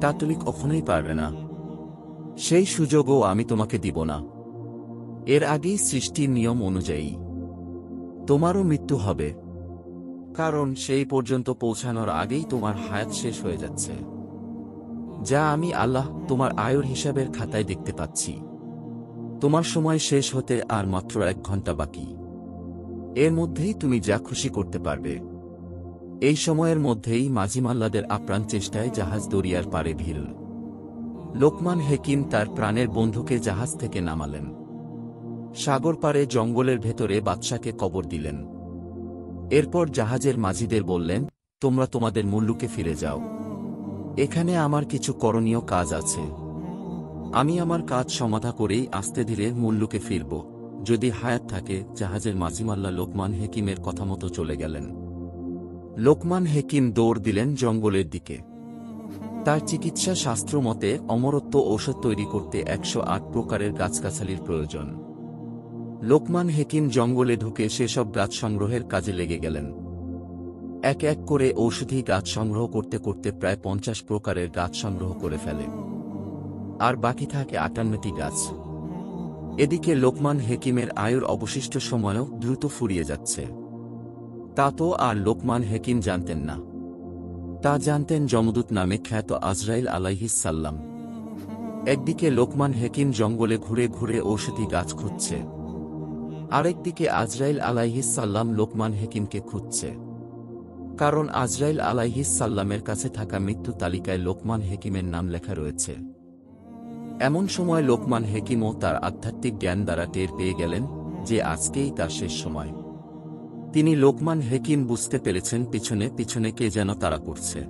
তা তুমি কখনোই পারবে না। সেই সুযোগও আমি তোমাকে দিব না। এর আগেই সৃষ্টির নিয়ম অনুযায়ী। তোমারও মৃত্যু হবে। কারণ সেই পর্যন্ত পৌঁছানোর আগেই তোমার হায়াত শেষ হয়ে যাচ্ছে। যা আমি আল্লাহ তোমার আয়ুর হিসাবের খাতায় দেখতে পাচ্ছি। তোমার সময় শেষ হতে আর মাত্র এক ঘণ্টা বাকি। এর মধ্যেই তুমি যা খুশি করতে পারবে। এই সময়ের মধ্যেই মাঝিমাল্লাদের আপ্রাণ চেষ্টায় জাহাজ দরিয়ার পারে ভিড়। লোকমান হেকিম তার প্রাণের বন্ধুকে জাহাজ থেকে নামালেন। সাগর পারে জঙ্গলের ভেতরে বাদশাকে কবর দিলেন। এরপর জাহাজের মাঝিদের বললেন, তোমরা তোমাদের মুল্লুকে ফিরে যাও। এখানে আমার কিছু করণীয় কাজ আছে। আমি আমার কাজ সমাধা করেই আস্তে ধীরে মুল্লুকে ফিরব। যদি হায়াত থাকে, জাহাজের মাঝিমাল্লা লোকমান হেকিমের কথা মতো চলে গেলেন। লোকমান হেকিম দৌড় দিলেন জঙ্গলের দিকে। তার চিকিৎসা শাস্ত্র মতে, অমরত্ব ঔষধ তৈরি করতে একশো আট প্রকারের গাছগাছালির প্রয়োজন। লোকমান হেকিম জঙ্গলে ঢুকে সেসব গাছ সংগ্রহের কাজে লেগে গেলেন। এক এক করে ঔষধি গাছ সংগ্রহ করতে করতে প্রায় পঞ্চাশ প্রকারের গাছ সংগ্রহ করে ফেলে। আর বাকি থাকে আটান্নটি গাছ। এদিকে লোকমান হেকিমের আয়ুর অবশিষ্ট সময়ও দ্রুত ফুরিয়ে যাচ্ছে। তা তো আর লোকমান হেকিম জানতেন না। তা জানতেন জমদূত নামে খ্যাত আজরাইল আলাইহিসাল্লাম একদিকে লোকমান হেকিম জঙ্গলে ঘুরে ঘুরে ঔষধি গাছ খুঁজছে। আরেকদিকে আজরাইল আলাইহিসাল্লাম লোকমান হেকিমকে খুঁজছে। কারণ আজরাইল আলাইহিসাল্লামের কাছে থাকা মৃত্যু তালিকায় লোকমান হেকিমের নাম লেখা রয়েছে। এমন সময় লোকমান হেকিমও তার আধ্যাত্মিক জ্ঞান দ্বারা টের পেয়ে গেলেন যে আজকেই তার শেষ সময়। তিনি লোকমান হেকিম বুঝতে পেরেছেন পিছনে পিছনে কে যেন তারা করছে।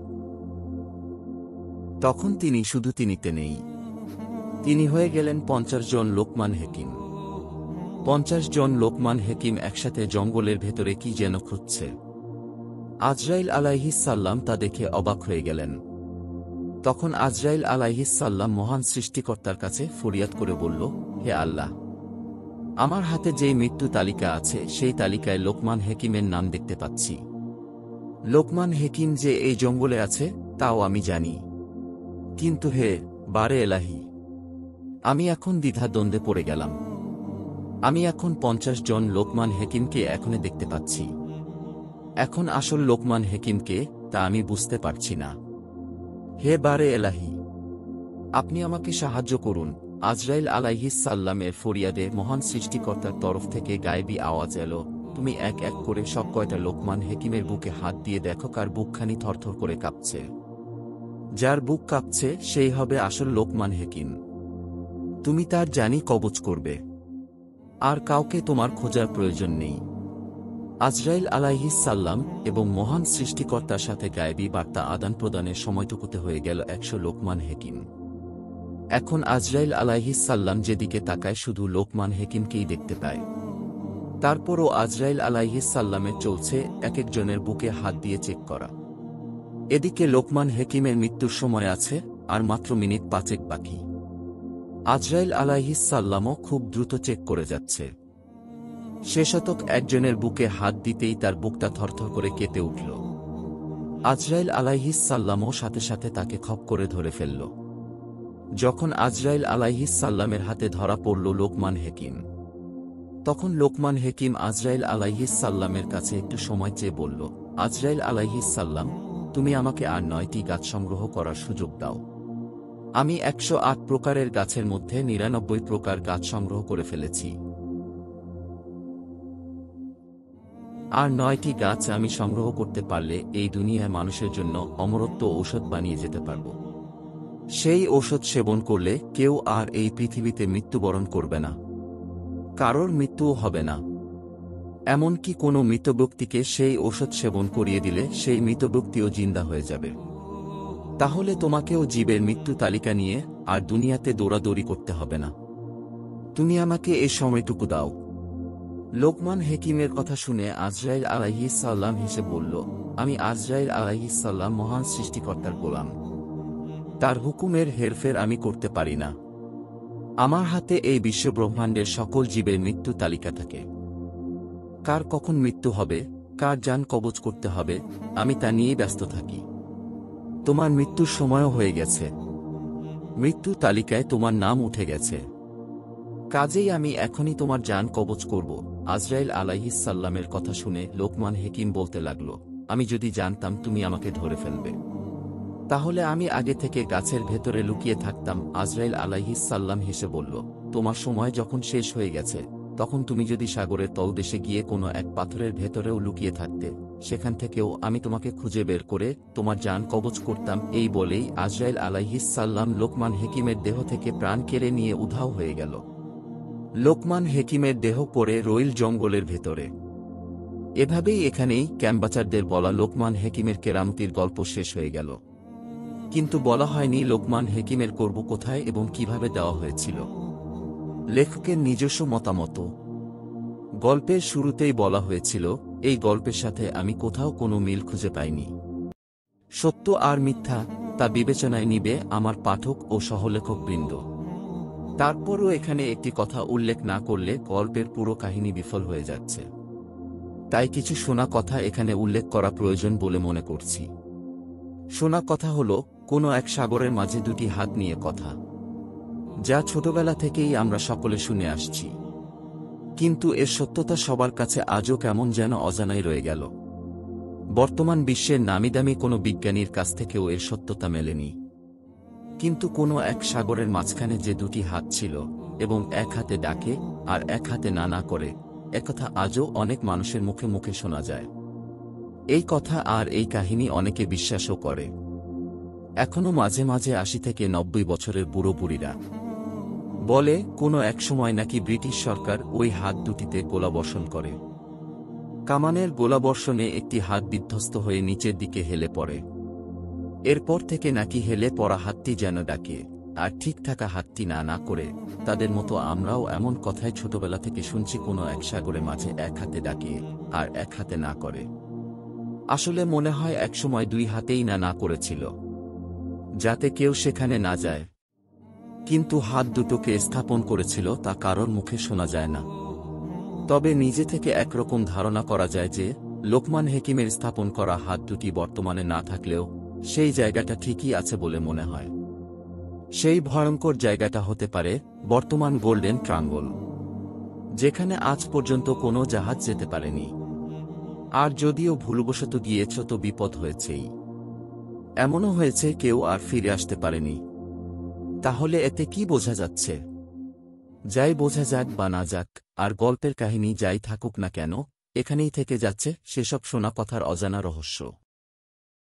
তখন তিনি শুধু তিনিতে নেই। তিনি হয়ে গেলেন পঞ্চাশ জন লোকমান হেকিম। পঞ্চাশ জন লোকমান হেকিম একসাথে জঙ্গলের ভেতরে কি যেন খুঁজছে। আজরাইল আলাইহিসাল্লাম তা দেখে অবাক হয়ে গেলেন। তখন আজরাইল আলাইহিসাল্লাম মহান সৃষ্টিকর্তার কাছে ফরিয়াদ করে বলল, হে আল্লাহ, আমার হাতে যেই মৃত্যু তালিকা আছে, সেই তালিকায় লোকমান হেকিমের নাম দেখতে পাচ্ছি। লোকমান হেকিম যে এই জঙ্গলে আছে, তাও আমি জানি। কিন্তু হে বারে এলাহি, আমি এখন দ্বিধা দ্বন্দ্বে পড়ে গেলাম। আমি এখন পঞ্চাশ জন লোকমান হেকিমকে এখনে দেখতে পাচ্ছি। এখন আসল লোকমান হেকিমকে তা আমি বুঝতে পারছি না। হে বারে এলাহি, আপনি আমাকে সাহায্য করুন। আজরাইল আলাইহিস সাল্লামের ফরিয়াদে মহান সৃষ্টিকর্তার তরফ থেকে গায়েবী আওয়াজ এলো। তুমি এক এক করে সব কয়টা লোকমান হেকিমের বুকে হাত দিয়ে দেখো কার বুকখানি থরথর করে কাঁপছে। যার বুক কাঁপছে, সেই হবে আসল লোকমান হেকিম। তুমি তার জানি কবচ করবে। আর কাউকে তোমার খোঁজার প্রয়োজন নেই। আজরাইল সাল্লাম এবং মহান সৃষ্টিকর্তার সাথে গায়েবী বার্তা আদান প্রদানের সময়টুকুতে হয়ে গেল একশো লোকমান হেকিম। এখন আজরাইল সাল্লাম যেদিকে তাকায় শুধু লোকমান হেকিমকেই দেখতে পায়। তারপরও আজরাইল সাল্লামের চলছে এক একজনের বুকে হাত দিয়ে চেক করা। এদিকে লোকমান হেকিমের মৃত্যুর সময় আছে, আর মাত্র মিনিট পাঁচেক বাকি। আজরাইল সাল্লামও খুব দ্রুত চেক করে যাচ্ছে। সে শতক একজনের বুকে হাত দিতেই তার বুকটা থরথর করে কেঁপে উঠল। আজরাইল আলাইহিস সাল্লামও সাথে সাথে তাকে খপ করে ধরে ফেলল। যখন আজরাইল আলাইহিস সাল্লামের হাতে ধরা পড়ল লোকমান হেকিম, তখন লোকমান হেকিম আজরাইল আলাইহিস সাল্লামের কাছে একটু সময় চেয়ে বলল, আজরাইল আলাইহিস সাল্লাম, তুমি আমাকে আর নয়টি গাছ সংগ্রহ করার সুযোগ দাও। আমি একশো আট প্রকারের গাছের মধ্যে নিরানব্বই প্রকার গাছ সংগ্রহ করে ফেলেছি। আর নয়টি গাছ আমি সংগ্রহ করতে পারলে এই দুনিয়ায় মানুষের জন্য অমরত্ব ঔষধ বানিয়ে যেতে পারব। সেই ঔষধ সেবন করলে কেউ আর এই পৃথিবীতে মৃত্যুবরণ করবে না। কারোর মৃত্যুও হবে না। এমনকি কোনো মৃত ব্যক্তিকে সেই ঔষধ সেবন করিয়ে দিলে সেই মৃত ব্যক্তিও জিন্দা হয়ে যাবে। তাহলে তোমাকেও জীবের মৃত্যু তালিকা নিয়ে আর দুনিয়াতে দৌড়াদৌড়ি করতে হবে না। তুমি আমাকে এই সময়টুকু দাও। লোকমান হেকিমের কথা শুনে আজরাইল আলাইহিস সাল্লাম হেসে বলল, আমি আজরাইল আলাইহিস সাল্লাম মহান সৃষ্টিকর্তার গোলাম। তার হুকুমের হেরফের আমি করতে পারি না। আমার হাতে এই বিশ্বব্রহ্মাণ্ডের সকল জীবের মৃত্যু তালিকা থাকে। কার কখন মৃত্যু হবে, কার যান কবচ করতে হবে, আমি তা নিয়েই ব্যস্ত থাকি। তোমার মৃত্যুর সময়ও হয়ে গেছে। মৃত্যু তালিকায় তোমার নাম উঠে গেছে। কাজেই আমি এখনই তোমার যান কবচ করব। আজরাইল আলাইহিস সাল্লামের কথা শুনে লোকমান হেকিম বলতে লাগল, আমি যদি জানতাম তুমি আমাকে ধরে ফেলবে। তাহলে আমি আগে থেকে গাছের ভেতরে লুকিয়ে থাকতাম। আজরাইল আলাইহিস সাল্লাম হেসে বলল, তোমার সময় যখন শেষ হয়ে গেছে, তখন তুমি যদি সাগরের তলদেশে গিয়ে কোনো এক পাথরের ভেতরেও লুকিয়ে থাকতে, সেখান থেকেও আমি তোমাকে খুঁজে বের করে তোমার যান কবচ করতাম। এই বলেই আজরাইল আলাইহিস সাল্লাম লোকমান হেকিমের দেহ থেকে প্রাণ কেড়ে নিয়ে উধাও হয়ে গেল। লোকমান হেকিমের দেহ পড়ে রইল জঙ্গলের ভেতরে। এভাবেই এখানেই ক্যাম্বাচারদের বলা লোকমান হেকিমের কেরামতির গল্প শেষ হয়ে গেল। কিন্তু বলা হয়নি লোকমান হেকিমের করব কোথায় এবং কীভাবে দেওয়া হয়েছিল। লেখকের নিজস্ব মতামত। গল্পের শুরুতেই বলা হয়েছিল, এই গল্পের সাথে আমি কোথাও কোনো মিল খুঁজে পাইনি। সত্য আর মিথ্যা তা বিবেচনায় নিবে আমার পাঠক ও সহলেখক বৃন্দ তারপরও এখানে একটি কথা উল্লেখ না করলে গল্পের পুরো কাহিনী বিফল হয়ে যাচ্ছে। তাই কিছু শোনা কথা এখানে উল্লেখ করা প্রয়োজন বলে মনে করছি। শোনা কথা হল, কোনো এক সাগরের মাঝে দুটি হাত নিয়ে কথা। যা ছোটবেলা থেকেই আমরা সকলে শুনে আসছি। কিন্তু এর সত্যতা সবার কাছে আজও কেমন যেন অজানাই রয়ে গেল। বর্তমান বিশ্বের নামিদামি কোনো বিজ্ঞানীর কাছ থেকেও এর সত্যতা মেলেনি। কিন্তু কোনো এক সাগরের মাঝখানে যে দুটি হাত ছিল এবং এক হাতে ডাকে আর এক হাতে না না করে, একথা আজও অনেক মানুষের মুখে মুখে শোনা যায়। এই কথা আর এই কাহিনী অনেকে বিশ্বাসও করে। এখনও মাঝে মাঝে আশি থেকে নব্বই বছরের বুড়ো বুড়িরা বলে, কোনো এক সময় নাকি ব্রিটিশ সরকার ওই হাত দুটিতে গোলাবর্ষণ করে। কামানের গোলাবর্ষণে একটি হাত বিধ্বস্ত হয়ে নিচের দিকে হেলে পড়ে। এরপর থেকে নাকি হেলে পড়া হাতটি যেন ডাকে, আর ঠিক থাকা হাতটি না না করে, তাদের মতো আমরাও এমন কথায় ছোটবেলা থেকে শুনছি কোনো এক সাগরে মাঝে এক হাতে ডাকে, আর এক হাতে না করে। আসলে মনে হয় একসময় দুই হাতেই না না করেছিল, যাতে কেউ সেখানে না যায়। কিন্তু হাত দুটোকে স্থাপন করেছিল তা কারোর মুখে শোনা যায় না। তবে নিজে থেকে একরকম ধারণা করা যায় যে, লোকমান হেকিমের স্থাপন করা হাত দুটি বর্তমানে না থাকলেও সেই জায়গাটা ঠিকই আছে বলে মনে হয়। সেই ভয়ঙ্কর জায়গাটা হতে পারে বর্তমান গোল্ডেন ট্রাঙ্গল, যেখানে আজ পর্যন্ত কোনো জাহাজ যেতে পারেনি। আর যদিও ভুলবশত গিয়েছ তো বিপদ হয়েছেই। এমনও হয়েছে কেউ আর ফিরে আসতে পারেনি। তাহলে এতে কি বোঝা যাচ্ছে? যাই বোঝা যাক বা না যাক, আর গল্পের কাহিনী যাই থাকুক না কেন, এখানেই থেকে যাচ্ছে সেসব শোনা কথার অজানা রহস্য।